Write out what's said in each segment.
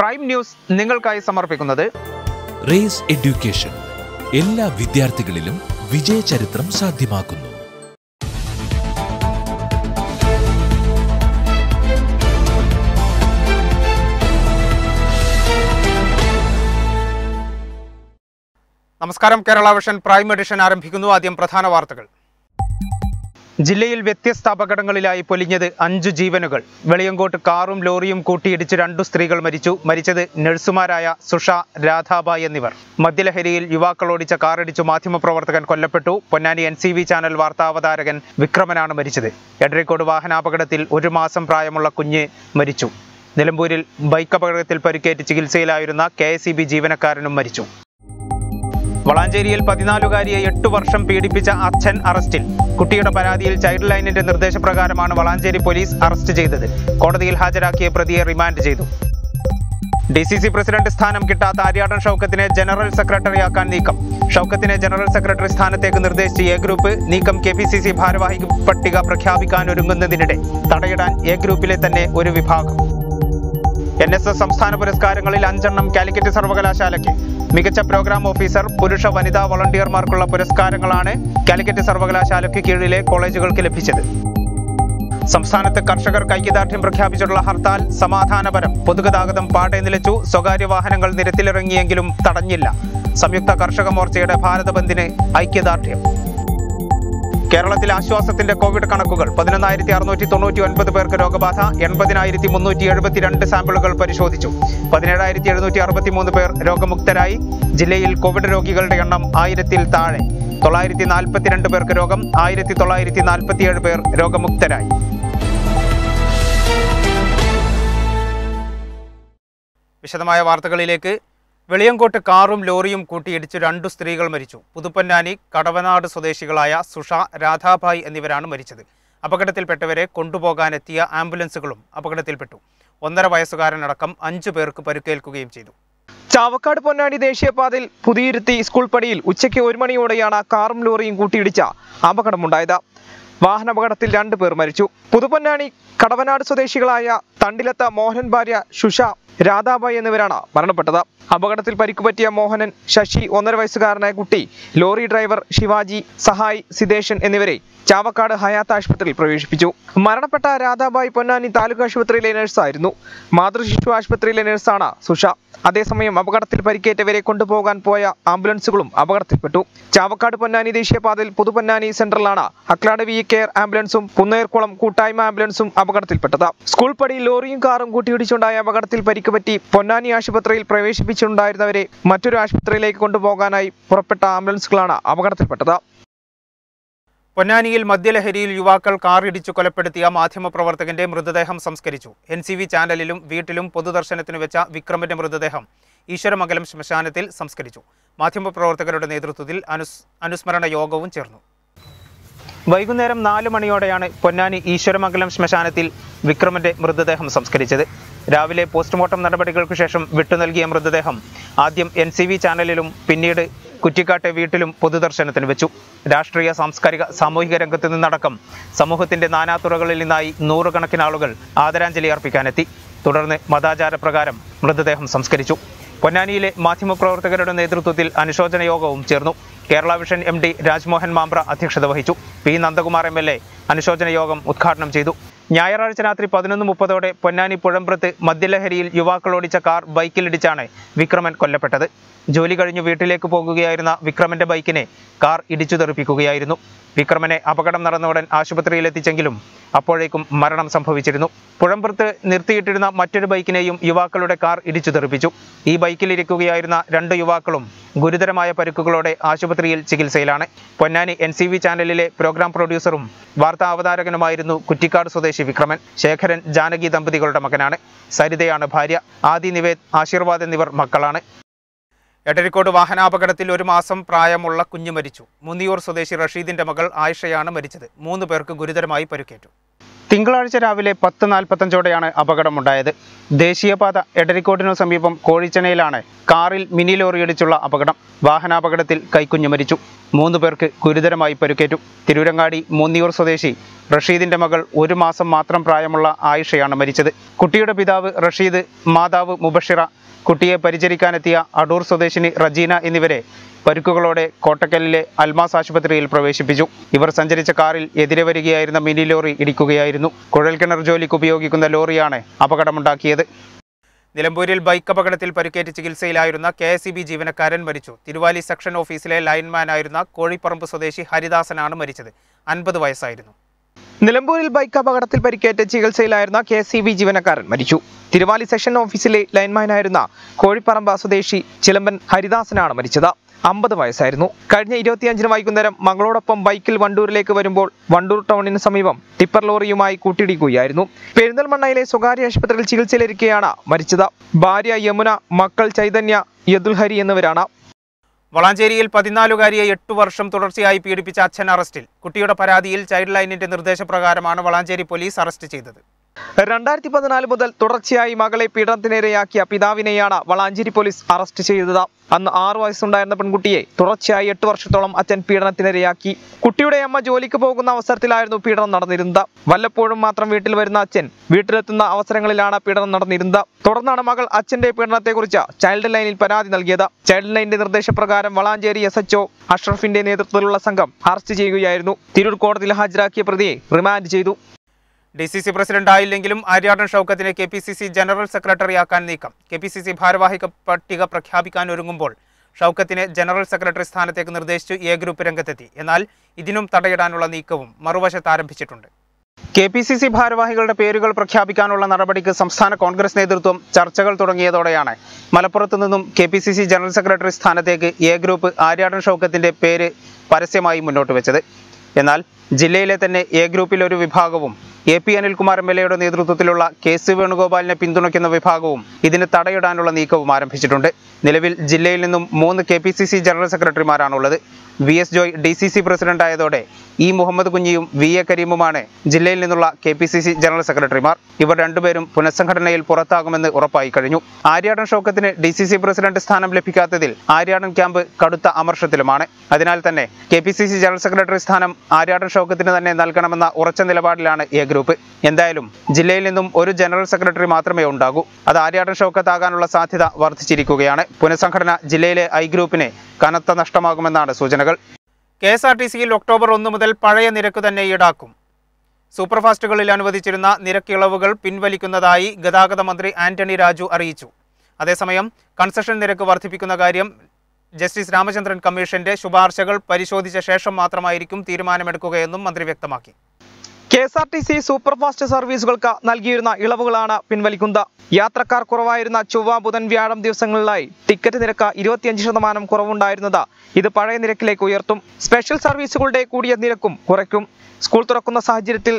Prime news നിങ്ങൾക്കായി സമർപ്പിക്കുന്നത് raise education. എല്ലാ വിദ്യാർത്ഥികളിലും വിജയചരിത്രം സാധ്യമാക്കുന്നു. നമസ്കാരം. കേരള വിഷൻ പ്രൈം എഡിഷൻ ആരംഭിക്കുന്നു. ആദ്യം പ്രധാന വാർത്തകൾ. ജില്ലയിൽ വ്യത്യസ്ത അപകടങ്ങളിലായി പൊലിഞ്ഞത് അഞ്ചു ജീവനുകൾ. വെളിയങ്കോട്ട് കാറും ലോറിയും കൂട്ടിയിടിച്ച് രണ്ടു സ്ത്രീകൾ മരിച്ചു. മരിച്ചത് നഴ്സുമാരായ സുഷ രാധാബായ് എന്നിവർ. മദ്യലഹരിയിൽ യുവാക്കൾ ഓടിച്ച കാറിടിച്ചു മാധ്യമപ്രവർത്തകൻ കൊല്ലപ്പെട്ടു. പൊന്നാനി എൻ ചാനൽ വാർത്താവതാരകൻ വിക്രമനാണ് മരിച്ചത്. എടരിക്കോട് വാഹനാപകടത്തിൽ ഒരു മാസം പ്രായമുള്ള കുഞ്ഞ് മരിച്ചു. നിലമ്പൂരിൽ ബൈക്ക് അപകടത്തിൽ പരിക്കേറ്റ് ചികിത്സയിലായിരുന്ന കെ ജീവനക്കാരനും മരിച്ചു. വളാഞ്ചേരിയിൽ പതിനാലുകാരിയെ എട്ടു വർഷം പീഡിപ്പിച്ച അച്ഛൻ അറസ്റ്റിൽ. കുട്ടിയുടെ പരാതിയിൽ ചൈൽഡ് ലൈനിന്റെ നിർദ്ദേശപ്രകാരമാണ് വളാഞ്ചേരി പോലീസ് അറസ്റ്റ് ചെയ്തത്. കോടതിയിൽ ഹാജരാക്കിയ പ്രതിയെ റിമാൻഡ് ചെയ്തു. ഡി സി സി പ്രസിഡന്റ് സ്ഥാനം കിട്ടാത്ത ആര്യാടൻ ഷൗക്കത്തിനെ ജനറൽ സെക്രട്ടറിയാക്കാൻ നീക്കം. ഷൗക്കത്തിനെ ജനറൽ സെക്രട്ടറി സ്ഥാനത്തേക്ക് നിർദ്ദേശിച്ച എ ഗ്രൂപ്പ് നീക്കം കെ പി സി സി ഭാരവാഹി പട്ടിക പ്രഖ്യാപിക്കാൻ ഒരുങ്ങുന്നതിനിടെ തടയിടാൻ എ ഗ്രൂപ്പിലെ തന്നെ ഒരു വിഭാഗം. എൻ എസ് എസ് സംസ്ഥാന പുരസ്കാരങ്ങളിൽ അഞ്ചെണ്ണം കാലിക്കറ്റ് സർവകലാശാലയ്ക്ക്. മികച്ച പ്രോഗ്രാം ഓഫീസർ പുരുഷ വനിതാ വളണ്ടിയർമാർക്കുള്ള പുരസ്കാരങ്ങളാണ് കാലിക്കറ്റ് സർവകലാശാലയ്ക്ക് കീഴിലെ കോളേജുകൾക്ക് ലഭിച്ചത്. സംസ്ഥാനത്ത് കർഷകർ ഐക്യദാർഢ്യം പ്രഖ്യാപിച്ചിട്ടുള്ള ഹർത്താൽ സമാധാനപരം പൊതുഗതാഗതം പാടെ നിലച്ചു സ്വകാര്യ വാഹനങ്ങൾ നിരത്തിലിറങ്ങിയെങ്കിലും തടഞ്ഞില്ല. സംയുക്ത കർഷക മോർച്ചയുടെ ഭാരത ബന്ദിന് ഐക്യദാർഢ്യം. കേരളത്തിൽ ആശ്വാസത്തിന്റെ കോവിഡ് കണക്കുകൾ പതിനൊന്നായിരത്തി അറുന്നൂറ്റി തൊണ്ണൂറ്റി ഒൻപത് പേർക്ക് രോഗബാധ എൺപതിനായിരത്തി മുന്നൂറ്റി എഴുപത്തിരണ്ട് സാമ്പിളുകൾ പരിശോധിച്ചു. പതിനേഴായിരത്തി എഴുന്നൂറ്റി അറുപത്തി മൂന്ന് പേർ രോഗമുക്തരായി. ജില്ലയിൽ കോവിഡ് രോഗികളുടെ എണ്ണം ആയിരത്തിൽ താഴെ. തൊള്ളായിരത്തി നാൽപ്പത്തിരണ്ട് പേർക്ക് രോഗം ആയിരത്തി തൊള്ളായിരത്തി നാൽപ്പത്തിയേഴ് പേർ രോഗമുക്തരായി. വിശദമായ വാർത്തകളിലേക്ക് വെളിയങ്കോട്ട് കാറും ലോറിയും കൂട്ടിയിടിച്ച് രണ്ടു സ്ത്രീകൾ മരിച്ചു. പുതുപ്പൊന്നാനി കടവനാട് സ്വദേശികളായ സുഷ രാധാഭായ് എന്നിവരാണ് മരിച്ചത്. അപകടത്തിൽപ്പെട്ടവരെ കൊണ്ടുപോകാനെത്തിയ ആംബുലൻസുകളും അപകടത്തിൽപ്പെട്ടു. ഒന്നര വയസ്സുകാരനടക്കം അഞ്ചു പേർക്ക് പരുക്കേൽക്കുകയും ചെയ്തു. ചാവക്കാട് പൊന്നാനി ദേശീയപാതയിൽ പുതിയിരുത്തി സ്കൂൾ പടിയിൽ ഉച്ചയ്ക്ക് ഒരു മണിയോടെയാണ് കാറും ലോറിയും കൂട്ടിയിടിച്ച അപകടമുണ്ടായത്. വാഹനാപകടത്തിൽ രണ്ടു പേർ മരിച്ചു. പുതുപൊന്നാനി കടവനാട് സ്വദേശികളായ തണ്ടിലത്ത മോഹൻ ഭാര്യ ഷുഷ രാധാബായി എന്നിവരാണ് മരണപ്പെട്ടത്. അപകടത്തിൽ പരിക്കുപറ്റിയ മോഹനൻ ശശി ഒന്നര വയസ്സുകാരനായ കുട്ടി ലോറി ഡ്രൈവർ ശിവാജി സഹായ് സിദേശൻ എന്നിവരെ ചാവക്കാട് ഹയാത്ത് ആശുപത്രിയിൽ പ്രവേശിപ്പിച്ചു. മരണപ്പെട്ട രാധാബായ് പൊന്നാനി താലൂക്ക് ആശുപത്രിയിലെ നഴ്സായിരുന്നു. മാതൃശിശു ആശുപത്രിയിലെ നഴ്സാണ് സുഷ. അതേസമയം അപകടത്തിൽ പരിക്കേറ്റവരെ കൊണ്ടുപോകാൻ പോയ ആംബുലൻസുകളും അപകടത്തിൽപ്പെട്ടു. ചാവക്കാട് പൊന്നാനി ദേശീയപാതയിൽ പുതുപൊന്നാനി സെന്ററിലാണ് അക്ലാട് വി കെയർ ആംബുലൻസും കുന്നേർക്കുളം കൂട്ടായ്മ ആംബുലൻസും അപകടത്തിൽപ്പെട്ടത്. സ്കൂൾ പടി ലോറിയും കാറും കൂട്ടിയിടിച്ചുണ്ടായ അപകടത്തിൽ പരിക്കുപറ്റി പൊന്നാനി ആശുപത്രിയിൽ പ്രവേശിപ്പിച്ചിട്ടുണ്ടായിരുന്നവരെ മറ്റൊരു ആശുപത്രിയിലേക്ക് കൊണ്ടുപോകാനായി പുറപ്പെട്ട ആംബുലൻസുകളാണ് അപകടത്തിൽപ്പെട്ടത്. പൊന്നാനിയിൽ മദ്യലഹരിയിൽ യുവാക്കൾ കാറിടിച്ചു കൊലപ്പെടുത്തിയ മാധ്യമപ്രവർത്തകന്റെ മൃതദേഹം സംസ്കരിച്ചു. എൻ സി വി ചാനലിലും വീട്ടിലും പൊതുദർശനത്തിന് വെച്ച വിക്രമിന്റെ മൃതദേഹം ഈശ്വരമംഗലം ശ്മശാനത്തിൽ സംസ്കരിച്ചു. മാധ്യമപ്രവർത്തകരുടെ നേതൃത്വത്തിൽ അനുസ്മരണ യോഗവും ചേർന്നു. വൈകുന്നേരം നാല് മണിയോടെയാണ് പൊന്നാനി ഈശ്വരമംഗലം ശ്മശാനത്തിൽ വിക്രമന്റെ മൃതദേഹം സംസ്കരിച്ചത്. രാവിലെ പോസ്റ്റ്മോർട്ടം നടപടികൾക്ക് ശേഷം വിട്ടു നൽകിയ മൃതദേഹം ആദ്യം എൻ ചാനലിലും പിന്നീട് കുറ്റിക്കാട്ടെ വീട്ടിലും പൊതുദർശനത്തിന് വെച്ചു. രാഷ്ട്രീയ സാംസ്കാരിക സാമൂഹിക രംഗത്ത് നിന്നടക്കം സമൂഹത്തിന്റെ നാനാതുറകളിൽ നിന്നായി നൂറുകണക്കിന് ആളുകൾ ആദരാഞ്ജലി അർപ്പിക്കാനെത്തി. തുടർന്ന് മതാചാര പ്രകാരം മൃതദേഹം സംസ്കരിച്ചു. പൊന്നാനിയിലെ മാധ്യമപ്രവർത്തകരുടെ നേതൃത്വത്തിൽ അനുശോചന യോഗവും ചേർന്നു. Kerala vision M D Rajmohan Mampra അധ്യക്ഷത വഹിച്ചു. P Nandakumar M L A അനുശോചന യോഗം ഉദ്ഘാടനം ചെയ്തു. ഞായറാഴ്ച രാത്രി പതിനൊന്ന് മുപ്പതോടെ പൊന്നാനി പുഴമ്പ്രത്ത് മദ്യലഹരിയിൽ യുവാക്കൾ ഓടിച്ച കാർ ബൈക്കിലിടിച്ചാണ് വിക്രമൻ കൊല്ലപ്പെട്ടത്. ജോലി കഴിഞ്ഞു വീട്ടിലേക്ക് പോകുകയായിരുന്ന വിക്രമന്റെ ബൈക്കിനെ കാർ ഇടിച്ചു തെറിപ്പിക്കുകയായിരുന്നു. വിക്രമനെ അപകടം നടന്ന ഉടൻ ആശുപത്രിയിൽ എത്തിച്ചെങ്കിലും അപ്പോഴേക്കും മരണം സംഭവിച്ചിരുന്നു. പുഴമ്പുറത്ത് നിർത്തിയിട്ടിരുന്ന മറ്റൊരു ബൈക്കിനെയും യുവാക്കളുടെ കാർ ഇടിച്ചു തെറിപ്പിച്ചു. ഈ ബൈക്കിലിരിക്കുകയായിരുന്ന രണ്ട് യുവാക്കളും ഗുരുതരമായ പരുക്കുകളോടെ ആശുപത്രിയിൽ ചികിത്സയിലാണ്. പൊന്നാനി എൻ സി ചാനലിലെ പ്രോഗ്രാം പ്രൊഡ്യൂസറും വാർത്താ അവതാരകനുമായിരുന്നു കുറ്റിക്കാട് സ്വദേശി വിക്രമൻ. ശേഖരൻ ജാനകി ദമ്പതികളുടെ മകനാണ്. സരിതയാണ് ഭാര്യ. ആദി നിവേദ് ആശീർവാദ് എന്നിവർ മക്കളാണ്. എടരിക്കോട് വാഹനാപകടത്തിൽ ഒരു മാസം പ്രായമുള്ള കുഞ്ഞു മരിച്ചു. മുന്നിയൂർ സ്വദേശി റഷീദിന്റെ മകൾ ആയിഷയാണ് മരിച്ചത്. മൂന്ന് പേർക്ക് ഗുരുതരമായി പരിക്കേറ്റു. തിങ്കളാഴ്ച രാവിലെ പത്ത് നാൽപ്പത്തഞ്ചോടെയാണ് അപകടമുണ്ടായത്. ദേശീയപാത എടരിക്കോട്ടിനു സമീപം കോഴിച്ചനയിലാണ് കാറിൽ മിനി ലോറിയിടിച്ചുള്ള അപകടം. വാഹനാപകടത്തിൽ കൈക്കുഞ്ഞ് മരിച്ചു. മൂന്ന് പേർക്ക് ഗുരുതരമായി പരിക്കേറ്റു. തിരൂരങ്ങാടി മൂന്നിയൂർ സ്വദേശി റഷീദിന്റെ മകൾ ഒരു മാസം മാത്രം പ്രായമുള്ള ആയിഷയാണ് മരിച്ചത്. കുട്ടിയുടെ പിതാവ് റഷീദ് മാതാവ് മുബഷിറ കുട്ടിയെ പരിചരിക്കാനെത്തിയ അടൂർ സ്വദേശിനി റജീന എന്നിവരെ പരുക്കുകളോടെ കോട്ടക്കലിലെ അൽമാസ് ആശുപത്രിയിൽ പ്രവേശിപ്പിച്ചു. ഇവർ സഞ്ചരിച്ച കാറിൽ എതിരെ വരികയായിരുന്ന മിനി ലോറി ഇടിക്കുകയായിരുന്നു. കുഴൽക്കിണർ ജോലിക്ക് ഉപയോഗിക്കുന്ന ലോറിയാണ് അപകടമുണ്ടാക്കിയത്. നിലമ്പൂരിൽ ബൈക്ക് അപകടത്തിൽ പരിക്കേറ്റ് ചികിത്സയിലായിരുന്ന കെ എസ് ബി ജീവനക്കാരൻ മരിച്ചു. തിരുവാലി സെക്ഷൻ ഓഫീസിലെ ലൈൻമാനായിരുന്ന കോഴിപ്പറമ്പ് സ്വദേശി ഹരിദാസനാണ് മരിച്ചത്. അൻപത് വയസ്സായിരുന്നു. നിലമ്പൂരിൽ ബൈക്ക് അപകടത്തിൽ പരിക്കേറ്റ് ചികിത്സയിലായിരുന്ന കെ സി ബി ജീവനക്കാരൻ മരിച്ചു. തിരുവാലി സെക്ഷൻ ഓഫീസിലെ ലൈൻമാനായിരുന്ന കോഴിപ്പറമ്പ സ്വദേശി ചിലമ്പൻ ഹരിദാസനാണ് മരിച്ചത്. അമ്പത് വയസ്സായിരുന്നു. കഴിഞ്ഞ ഇരുപത്തിയഞ്ചിന് വൈകുന്നേരം മകളോടൊപ്പം ബൈക്കിൽ വണ്ടൂരിലേക്ക് വരുമ്പോൾ വണ്ടൂർ ടൗണിന് സമീപം ടിപ്പർ ലോറിയുമായി കൂട്ടിയിടിക്കുകയായിരുന്നു. പെരിന്തൽമണ്ണയിലെ സ്വകാര്യ ആശുപത്രിയിൽ ചികിത്സയിലിരിക്കെയാണ് മരിച്ചത്. ഭാര്യ യമുന മക്കൾ ചൈതന്യ യദുൽ ഹരി എന്നിവരാണ്. വളാഞ്ചേരിയിൽ പതിനാലുകാരിയെ എട്ടു വർഷം തുടർച്ചയായി പീഡിപ്പിച്ച അച്ഛൻ അറസ്റ്റിൽ. കുട്ടിയുടെ പരാതിയിൽ ചൈൽഡ് ലൈനിന്റെ നിർദ്ദേശപ്രകാരമാണ് വളാഞ്ചേരി പോലീസ് അറസ്റ്റ് ചെയ്തത്. രണ്ടായിരത്തി പതിനാല് മുതൽ തുടർച്ചയായി മകളെ പീഡനത്തിനിരയാക്കിയ പിതാവിനെയാണ് വളാഞ്ചേരി പോലീസ് അറസ്റ്റ് ചെയ്തത്. അന്ന് ആറു വയസ്സുണ്ടായിരുന്ന പെൺകുട്ടിയെ തുടർച്ചയായി എട്ട് വർഷത്തോളം അച്ഛൻ പീഡനത്തിനിരയാക്കി. കുട്ടിയുടെ അമ്മ ജോലിക്ക് പോകുന്ന അവസരത്തിലായിരുന്നു പീഡനം നടന്നിരുന്നത്. വല്ലപ്പോഴും മാത്രം വീട്ടിൽ വരുന്ന അച്ഛൻ വീട്ടിലെത്തുന്ന അവസരങ്ങളിലാണ് പീഡനം നടന്നിരുന്നത്. തുടർന്നാണ് മകൾ അച്ഛന്റെ പീഡനത്തെക്കുറിച്ച് ചൈൽഡ് ലൈനിൽ പരാതി നൽകിയത്. ചൈൽഡ് ലൈനിന്റെ നിർദ്ദേശപ്രകാരം വളാഞ്ചേരി എസ് എച്ച്ഒ അഷ്റഫിന്റെ നേതൃത്വത്തിലുള്ള സംഘം അറസ്റ്റ് ചെയ്യുകയായിരുന്നു. തിരൂർ കോടതിയിൽ ഹാജരാക്കിയ പ്രതിയെ റിമാൻഡ് ചെയ്തു. ഡി സി സി പ്രസിഡന്റ് ആയില്ലെങ്കിലും Aryadan ഷൗക്കത്തിനെ K P C C general സെക്രട്ടറിയാക്കാൻ നീക്കം. കെ പി സി സി ഭാരവാഹിക പട്ടിക പ്രഖ്യാപിക്കാൻ ഒരുങ്ങുമ്പോൾ ഷൗക്കത്തിനെ ജനറൽ സെക്രട്ടറി സ്ഥാനത്തേക്ക് നിർദ്ദേശിച്ചു എ ഗ്രൂപ്പ് രംഗത്തെത്തി. എന്നാൽ ഇതിനും തടയിടാനുള്ള നീക്കവും മറുവശത്ത് ആരംഭിച്ചിട്ടുണ്ട്. കെ പി സി സി ഭാരവാഹികളുടെ പേരുകൾ പ്രഖ്യാപിക്കാനുള്ള നടപടിക്ക് സംസ്ഥാന കോൺഗ്രസ് നേതൃത്വം ചർച്ചകൾ തുടങ്ങിയതോടെയാണ് മലപ്പുറത്തു നിന്നും K P C C general secretary സ്ഥാനത്തേക്ക് എ ഗ്രൂപ്പ് ആര്യാടൻ ഷൗക്കത്തിന്റെ പേര് പരസ്യമായി മുന്നോട്ട് വെച്ചത്. എന്നാൽ ജില്ലയിലെ തന്നെ എ ഗ്രൂപ്പിൽ ഒരു വിഭാഗവും A P Anilkumar M L എയുടെ നേതൃത്വത്തിലുള്ള കെ സി വേണുഗോപാലിനെ പിന്തുണയ്ക്കുന്ന വിഭാഗവും ഇതിന് തടയിടാനുള്ള നീക്കവും ആരംഭിച്ചിട്ടുണ്ട്. നിലവിൽ ജില്ലയിൽ നിന്നും മൂന്ന് K P C C general സെക്രട്ടറിമാരാണുള്ളത്. V S Joy D C C പ്രസിഡന്റായതോടെ E Muhammad കുഞ്ഞിയും വി എ കരീമുമാണ് ജില്ലയിൽ നിന്നുള്ള K P C C general സെക്രട്ടറിമാർ. ഇവർ രണ്ടുപേരും പുനഃസംഘടനയിൽ പുറത്താകുമെന്ന് ഉറപ്പായി കഴിഞ്ഞു. ആര്യാടൻ ഷോക്കത്തിന് ഡി സി സി പ്രസിഡന്റ് സ്ഥാനം ലഭിക്കാത്തതിൽ ആര്യാടൻ ക്യാമ്പ് കടുത്ത അമർഷത്തിലുമാണ്. അതിനാൽ തന്നെ K P C C general secretary സ്ഥാനം ആര്യാടൻ ഷോക്കത്തിന് തന്നെ നൽകണമെന്ന ഉറച്ച നിലപാടിലാണ് എ ഗ്രൂപ്പ്. എന്തായാലും ജില്ലയിൽ നിന്നും ഒരു ജനറൽ സെക്രട്ടറി മാത്രമേ ഉണ്ടാകൂ. അത് ആര്യാടൻ ഷൗക്കത്താകാനുള്ള സാധ്യത വർദ്ധിച്ചിരിക്കുകയാണ്. പുനഃസംഘടന ജില്ലയിലെ ഐ ഗ്രൂപ്പിന് കനത്ത നഷ്ടമാകുമെന്നാണ് സൂചനകൾ. കെ എസ് ആർ ടി സിയിൽ ഒക്ടോബർ ഒന്ന് മുതൽ പഴയ നിരക്ക് തന്നെ ഈടാക്കും. സൂപ്പർഫാസ്റ്റുകളിൽ അനുവദിച്ചിരുന്ന നിരക്കിളവുകൾ പിൻവലിക്കുന്നതായി ഗതാഗത മന്ത്രി ആന്റണി രാജു അറിയിച്ചു. അതേസമയം കൺസഷൻ നിരക്ക് വർദ്ധിപ്പിക്കുന്ന കാര്യം ജസ്റ്റിസ് രാമചന്ദ്രൻ കമ്മീഷന്റെ ശുപാർശകൾ പരിശോധിച്ച ശേഷം മാത്രമായിരിക്കും തീരുമാനമെടുക്കുകയെന്നും മന്ത്രി വ്യക്തമാക്കി. K S R T C superfast സർവീസുകൾക്ക് നൽകിയിരുന്ന ഇളവുകളാണ് പിൻവലിക്കുന്നത്. യാത്രക്കാർ കുറവായിരുന്ന ചൊവ്വ ബുധൻ വ്യാഴം ദിവസങ്ങളിലായി ടിക്കറ്റ് നിരക്ക് ഇരുപത്തിയഞ്ച് ശതമാനം കുറവുണ്ടായിരുന്നത് ഇത് പഴയ നിരക്കിലേക്ക് ഉയർത്തും. സ്പെഷ്യൽ സർവീസുകളുടെ കൂടിയ നിരക്കും കുറയ്ക്കും. സ്കൂൾ തുറക്കുന്ന സാഹചര്യത്തിൽ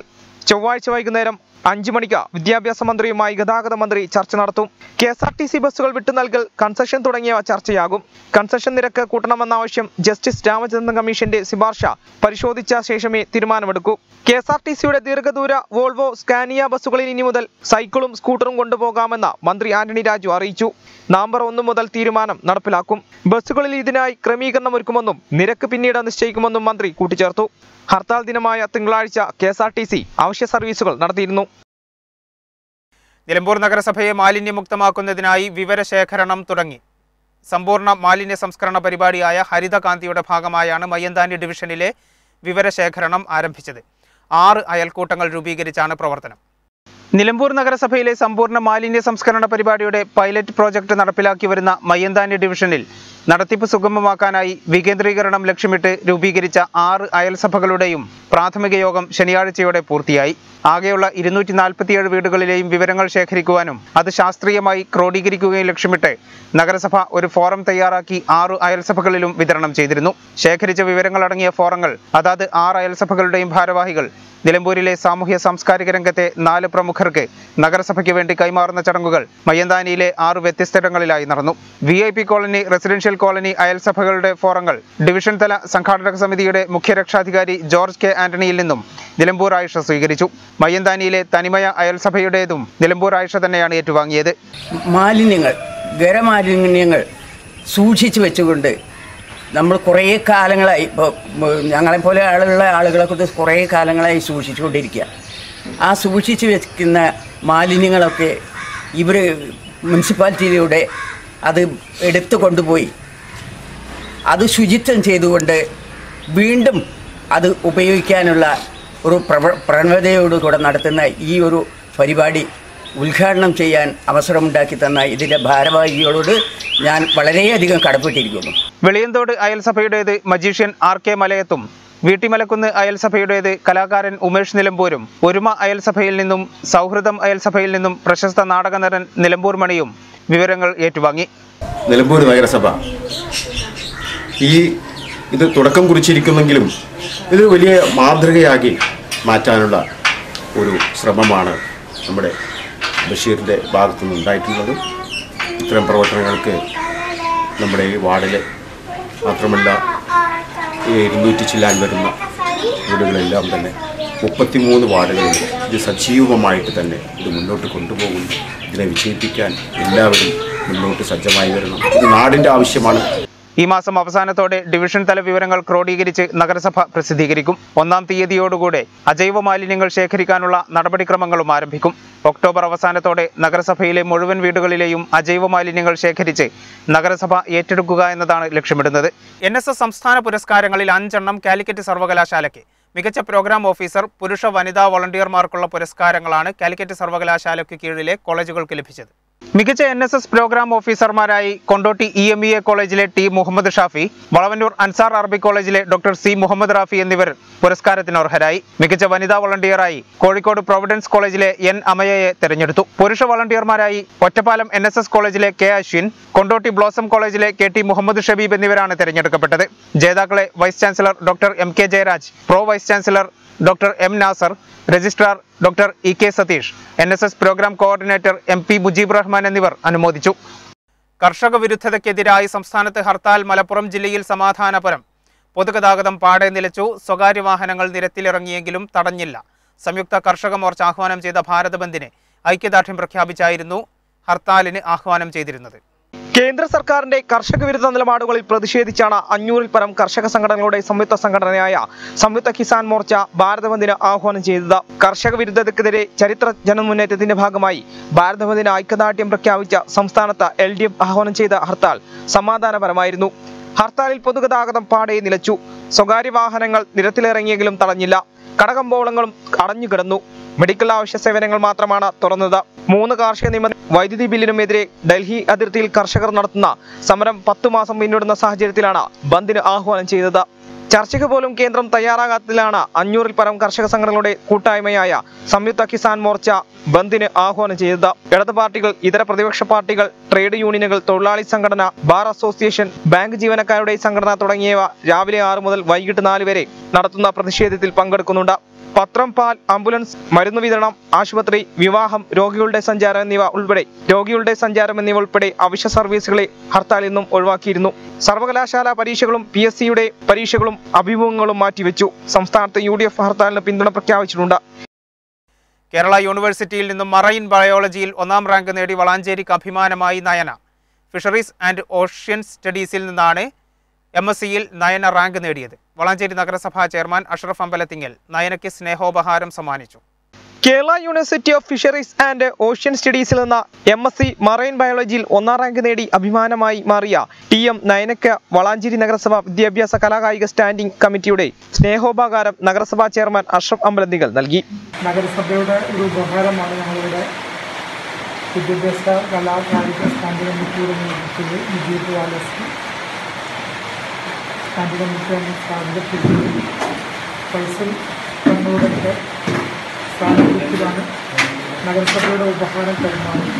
ചൊവ്വാഴ്ച വൈകുന്നേരം അഞ്ചു മണിക്ക് വിദ്യാഭ്യാസ മന്ത്രിയുമായി ഗതാഗത മന്ത്രി ചർച്ച നടത്തും. K S R T C ബസ്സുകൾ വിട്ടു നൽകൽ കൺസെഷൻ തുടങ്ങിയവ ചർച്ചയാകും. കൺസെഷൻ നിരക്ക് കൂട്ടണമെന്ന ആവശ്യം ജസ്റ്റിസ് രാമചന്ദ്രൻ കമ്മീഷന്റെ ശുപാർശ പരിശോധിച്ച ശേഷമേ തീരുമാനമെടുക്കൂ. കെ എസ് ആർ ടി സിയുടെ ദീർഘദൂര വോൾവോ സ്കാനിയ ബസ്സുകളിൽ ഇനി മുതൽ സൈക്കിളും സ്കൂട്ടറും കൊണ്ടുപോകാമെന്ന് മന്ത്രി ആന്റണി രാജു അറിയിച്ചു. നവംബർ ഒന്ന് മുതൽ തീരുമാനം നടപ്പിലാക്കും. ബസ്സുകളിൽ ഇതിനായി ക്രമീകരണം ഒരുക്കുമെന്നും നിരക്ക് പിന്നീട് നിശ്ചയിക്കുമെന്നും മന്ത്രി കൂട്ടിച്ചേർത്തു. ഹർത്താൽ ദിനമായ തിങ്കളാഴ്ച K S R T C അവശ്യ സർവീസുകൾ നടത്തിയിരുന്നു. നിലമ്പൂർ നഗരസഭയെ മാലിന്യമുക്തമാക്കുന്നതിനായി വിവരശേഖരണം തുടങ്ങി. സമ്പൂർണ മാലിന്യ സംസ്കരണ പരിപാടിയായ ഹരിതകാന്തിയുടെ ഭാഗമായാണ് മയ്യന്താനി ഡിവിഷനിലെ വിവരശേഖരണം ആരംഭിച്ചത്. ആറ് അയൽക്കൂട്ടങ്ങൾ രൂപീകരിച്ചാണ് പ്രവർത്തനം. നിലമ്പൂർ നഗരസഭയിലെ സമ്പൂർണ മാലിന്യ സംസ്കരണ പരിപാടിയുടെ പൈലറ്റ് പ്രോജക്റ്റ് നടപ്പിലാക്കി വരുന്ന മയ്യന്താനി ഡിവിഷനിൽ നടത്തിപ്പ് സുഗമമാക്കാനായി വികേന്ദ്രീകരണം ലക്ഷ്യമിട്ട് രൂപീകരിച്ച ആറ് അയൽസഭകളുടെയും പ്രാഥമിക യോഗം ശനിയാഴ്ചയോടെ പൂർത്തിയായി. ആകെയുള്ള ഇരുന്നൂറ്റി നാൽപ്പത്തിയേഴ് വീടുകളിലെയും വിവരങ്ങൾ ശേഖരിക്കുവാനും അത് ശാസ്ത്രീയമായി ക്രോഡീകരിക്കുകയും ലക്ഷ്യമിട്ട് നഗരസഭ ഒരു ഫോറം തയ്യാറാക്കി ആറ് അയൽസഭകളിലും വിതരണം ചെയ്തിരുന്നു. ശേഖരിച്ച വിവരങ്ങളടങ്ങിയ ഫോറങ്ങൾ അതാത് ആറ് അയൽസഭകളുടെയും ഭാരവാഹികൾ നിലമ്പൂരിലെ സാമൂഹ്യ സാംസ്കാരിക രംഗത്തെ നാല് പ്രമുഖർക്ക് നഗരസഭയ്ക്ക് വേണ്ടി കൈമാറുന്ന ചടങ്ങുകൾ മയ്യന്താനിയിലെ ആറ് വ്യത്യസ്തയിടങ്ങളിലായി നടന്നു. V I P colony residential colony അയൽസഭകളുടെ ഫോറങ്ങൾ ഡിവിഷൻ തല സംഘാടക സമിതിയുടെ മുഖ്യ രക്ഷാധികാരി ജോർജ് കെ ആന്റണിയിൽ നിന്നും നിലമ്പൂർ ആയിഷ സ്വീകരിച്ചു. മയ്യന്താനിയിലെ തനിമയ അയൽസഭയുടേതും നിലമ്പൂർ ആയിഷ തന്നെയാണ് ഏറ്റുവാങ്ങിയത്. മാലിന്യങ്ങൾ ഖരമാലിന്യങ്ങൾ സൂക്ഷിച്ചു വെച്ചുകൊണ്ട് നമ്മൾ കുറേ കാലങ്ങളായി ഇപ്പോൾ ഞങ്ങളെപ്പോലെ ആളുള്ള ആളുകളെ കുറിച്ച് കുറേ കാലങ്ങളായി സൂക്ഷിച്ചുകൊണ്ടിരിക്കുക. ആ സൂക്ഷിച്ചു വെക്കുന്ന മാലിന്യങ്ങളൊക്കെ ഇവർ മുനിസിപ്പാലിറ്റിയിലൂടെ അത് എടുത്തു കൊണ്ടുപോയി. അത് ശുചിത്വം ചെയ്തുകൊണ്ട് വീണ്ടും അത് ഉപയോഗിക്കാനുള്ള ഒരു പ്രവ പ്രവണതയോടുകൂടെ നടത്തുന്ന ഈ ഒരു പരിപാടി ഉദ്ഘാടനം ചെയ്യാൻ അവസരമുണ്ടാക്കി തന്ന ഇതിന്റെ ഭാരവാഹികളോട് ഞാൻ വളരെയധികം കടപ്പെട്ടിരിക്കുന്നു. വെളിയന്തോട് അയൽസഭയുടേത് മജീഷ്യൻ ആർ കെ മലയത്തും വീട്ടിമലക്കുന്ന് അയൽസഭയുടേത് കലാകാരൻ ഉമേഷ് നിലമ്പൂരും ഒരുമ അയൽസഭയിൽ നിന്നും സൗഹൃദം അയൽസഭയിൽ നിന്നും പ്രശസ്ത നാടക നടൻ നിലമ്പൂർ മണിയും വിവരങ്ങൾ ഏറ്റുവാങ്ങി. നിലമ്പൂർ നഗരസഭ. ഈ ഇത് തുടക്കം കുറിച്ചിരിക്കുന്നെങ്കിലും ഇത് വലിയ മാതൃകയാക്കി മാറ്റാനുള്ള ഒരു ശ്രമമാണ് നമ്മുടെ ബഷീറിന്റെ ഭാഗത്തു നിന്നുണ്ടായിട്ടുള്ളത് ഇത്തരം പ്രവർത്തനങ്ങൾക്ക് നമ്മുടെ ഈ വാർഡിൽ മാത്രമല്ല ഈ ഇരുന്നൂറ്റി ചില്ലാൻ വരുന്ന വീടുകളെല്ലാം തന്നെ മുപ്പത്തിമൂന്ന് വാർഡുകളിൽ ഇത് സജീവമായിട്ട് തന്നെ ഇത് മുന്നോട്ട് കൊണ്ടുപോകുന്നു. ഇതിനെ വിജയിപ്പിക്കാൻ എല്ലാവരും മുന്നോട്ട് സജ്ജമായി വരണം. ഇത് നാടിന്റെ ആവശ്യമാണ്. ഈ മാസം അവസാനത്തോടെ ഡിവിഷൻ തല വിവരങ്ങൾ ക്രോഡീകരിച്ച് നഗരസഭ പ്രസിദ്ധീകരിക്കും. ഒന്നാം തീയതിയോടുകൂടെ അജൈവ മാലിന്യങ്ങൾ ശേഖരിക്കാനുള്ള നടപടിക്രമങ്ങളും ആരംഭിക്കും. ഒക്ടോബർ അവസാനത്തോടെ നഗരസഭയിലെ മുഴുവൻ വീടുകളിലെയും അജൈവ മാലിന്യങ്ങൾ ശേഖരിച്ച് നഗരസഭ ഏറ്റെടുക്കുക എന്നതാണ് ലക്ഷ്യമിടുന്നത്. എൻ സംസ്ഥാന പുരസ്കാരങ്ങളിൽ അഞ്ചെണ്ണം കാലിക്കറ്റ് സർവകലാശാലയ്ക്ക്. മികച്ച പ്രോഗ്രാം ഓഫീസർ പുരുഷ വനിതാ വോളണ്ടിയർമാർക്കുള്ള പുരസ്കാരങ്ങളാണ് കാലിക്കറ്റ് സർവകലാശാലയ്ക്ക് കീഴിലെ കോളേജുകൾക്ക് ലഭിച്ചത്. മികച്ച N S S programme ഓഫീസർമാരായി Kondotty E M E A കോളേജിലെ ടി മുഹമ്മദ് ഷാഫി വളവന്നൂർ അൻസാർ അറബി കോളേജിലെ ഡോക്ടർ സി മുഹമ്മദ് റാഫി എന്നിവർ പുരസ്കാരത്തിന് അർഹരായി മികച്ച വനിതാ വളണ്ടിയറായി കോഴിക്കോട് പ്രൊവിഡൻസ് കോളേജിലെ എൻ അമയയെ തെരഞ്ഞെടുത്തു. പുരുഷ വളണ്ടിയർമാരായി ഒറ്റപ്പാലം എൻ എസ് എസ് കോളേജിലെ കെ അശ്വിൻ കൊണ്ടോട്ടി ബ്ലോസം കോളേജിലെ കെ ടി മുഹമ്മദ് ഷബീബ് എന്നിവരാണ് തെരഞ്ഞെടുക്കപ്പെട്ടത്. ജേതാക്കളെ vice chancellor doctor M K Jayaraj pro vice chancellor doctor M Nasar registrar doctor E K Satheesh N S S programme coordinator M P Mujeeb Rahman എന്നിവർ അനുമോദിച്ചു. കർഷക വിരുദ്ധതയ്ക്കെതിരായി സംസ്ഥാനത്ത് ഹർത്താൽ മലപ്പുറം ജില്ലയിൽ സമാധാനപരം. പൊതുഗതാഗതം പാടെ നിലച്ചു സ്വകാര്യ വാഹനങ്ങൾ നിരത്തിലിറങ്ങിയെങ്കിലും തടഞ്ഞില്ല. സംയുക്ത കർഷക മോർച്ച ആഹ്വാനം ചെയ്ത ഭാരത് ബന്ദിനെ ഐക്യദാർഢ്യം പ്രഖ്യാപിച്ചായിരുന്നു ഹർത്താലിന് ആഹ്വാനം ചെയ്തിരുന്നത്. കേന്ദ്ര സർക്കാരിന്റെ കർഷക വിരുദ്ധ നിലപാടുകളിൽ പ്രതിഷേധിച്ചാണ് അഞ്ഞൂറിൽ പരം കർഷക സംഘടനകളുടെ സംയുക്ത സംഘടനയായ സംയുക്ത കിസാൻ മോർച്ച ഭാരതബന്ധിന് ആഹ്വാനം ചെയ്തത്. കർഷക വിരുദ്ധതയ്ക്കെതിരെ ചരിത്ര ജനമുന്നേറ്റത്തിന്റെ ഭാഗമായി ഭാരതബന്ധിന് ഐക്യദാർഢ്യം പ്രഖ്യാപിച്ച സംസ്ഥാനത്ത് എൽ ഡി എഫ് ആഹ്വാനം ചെയ്ത ഹർത്താൽ സമാധാനപരമായിരുന്നു. ഹർത്താലിൽ പൊതുഗതാഗതം പാടെ നിലച്ചു. സ്വകാര്യ വാഹനങ്ങൾ നിരത്തിലിറങ്ങിയെങ്കിലും തടഞ്ഞില്ല. കടകമ്പോളങ്ങളും അടഞ്ഞുകിടന്നു. മെഡിക്കൽ ആവശ്യ സേവനങ്ങൾ മാത്രമാണ് തുറന്നത്. മൂന്ന് കാർഷിക നിയമ വൈദ്യുതി ബില്ലിനുമെതിരെ ഡൽഹി അതിർത്തിയിൽ കർഷകർ നടത്തുന്ന സമരം പത്തു മാസം പിന്നിടുന്ന സാഹചര്യത്തിലാണ് ബന്ദിന് ആഹ്വാനം ചെയ്തത്. ചർച്ചയ്ക്ക് പോലും കേന്ദ്രം തയ്യാറാകാത്തതിലാണ് അഞ്ഞൂറിൽ പരം കർഷക സംഘടനകളുടെ കൂട്ടായ്മയായ സംയുക്ത കിസാൻ മോർച്ച ബന്ദിന് ആഹ്വാനം ചെയ്തത്. ഇടത് പാർട്ടികൾ ഇതര പ്രതിപക്ഷ പാർട്ടികൾ ട്രേഡ് യൂണിയനുകൾ തൊഴിലാളി സംഘടന ബാർ അസോസിയേഷൻ ബാങ്ക് ജീവനക്കാരുടെ സംഘടന തുടങ്ങിയവ രാവിലെ ആറ് മുതൽ വൈകിട്ട് നാല് വരെ നടത്തുന്ന പ്രതിഷേധത്തിൽ പങ്കെടുക്കുന്നുണ്ട്. പത്രം പാൽ ആംബുലൻസ് മരുന്ന് വിതരണം ആശുപത്രി വിവാഹം രോഗികളുടെ സഞ്ചാരം എന്നിവ ഉൾപ്പെടെ രോഗികളുടെ സഞ്ചാരം എന്നിവ ഉൾപ്പെടെ അവശ്യ സർവീസുകളെ ഹർത്താലിൽ നിന്നും ഒഴിവാക്കിയിരുന്നു. സർവകലാശാല പരീക്ഷകളും പി എസ് സിയുടെ പരീക്ഷകളും അഭിമുഖങ്ങളും മാറ്റിവെച്ചു. സംസ്ഥാനത്ത് യു ഡി എഫ് ഹർത്താലിന് പിന്തുണ പ്രഖ്യാപിച്ചിട്ടുണ്ട്. കേരള യൂണിവേഴ്സിറ്റിയിൽ നിന്നും മറൈൻ ബയോളജിയിൽ ഒന്നാം റാങ്ക് നേടി വളാഞ്ചേരിക്ക് അഭിമാനമായി നയന. ഫിഷറീസ് ആൻഡ് ഓഷ്യൻ സ്റ്റഡീസിൽ നിന്നാണ് എം എസ് സിയിൽ നയന റാങ്ക് നേടിയത്. വളാഞ്ചേരി നഗരസഭാ ചെയർമാൻ അഷ്റഫ് അമ്പലത്തിങ്ങൽ നയനയ്ക്ക് സ്നേഹോപഹാരം സമ്മാനിച്ചു. Kerala university of fisheries and ocean സ്റ്റഡീസിൽ നിന്ന് എം എസ് സി മറൈൻ ബയോളജിയിൽ ഒന്നാം റാങ്ക് നേടി അഭിമാനമായി മാറിയ ടി എം നയനയ്ക്ക് വളാഞ്ചേരി നഗരസഭ വിദ്യാഭ്യാസ കലാകായിക സ്റ്റാൻഡിംഗ് കമ്മിറ്റിയുടെ സ്നേഹോപകാരം നഗരസഭാ ചെയർമാൻ അഷ്റഫ് അമ്പലന്തികൾ നൽകി. നഗരസഭയുടെ ഒരു ഉപകാരമാണ് ഞങ്ങളുടെ വിദ്യാഭ്യാസ കലാകായിക സ്റ്റാൻഡിംഗ് കമ്മിറ്റിയുടെ നേതൃത്വത്തിൽ മുജീബ് വാലസ്കി സ്റ്റാൻഡ് പൈസ ഫൈസൽ സാന്നിധ്യത്തിലാണ് നഗരസഭയുടെ ഉപഹാരം കൈമാറുന്നത്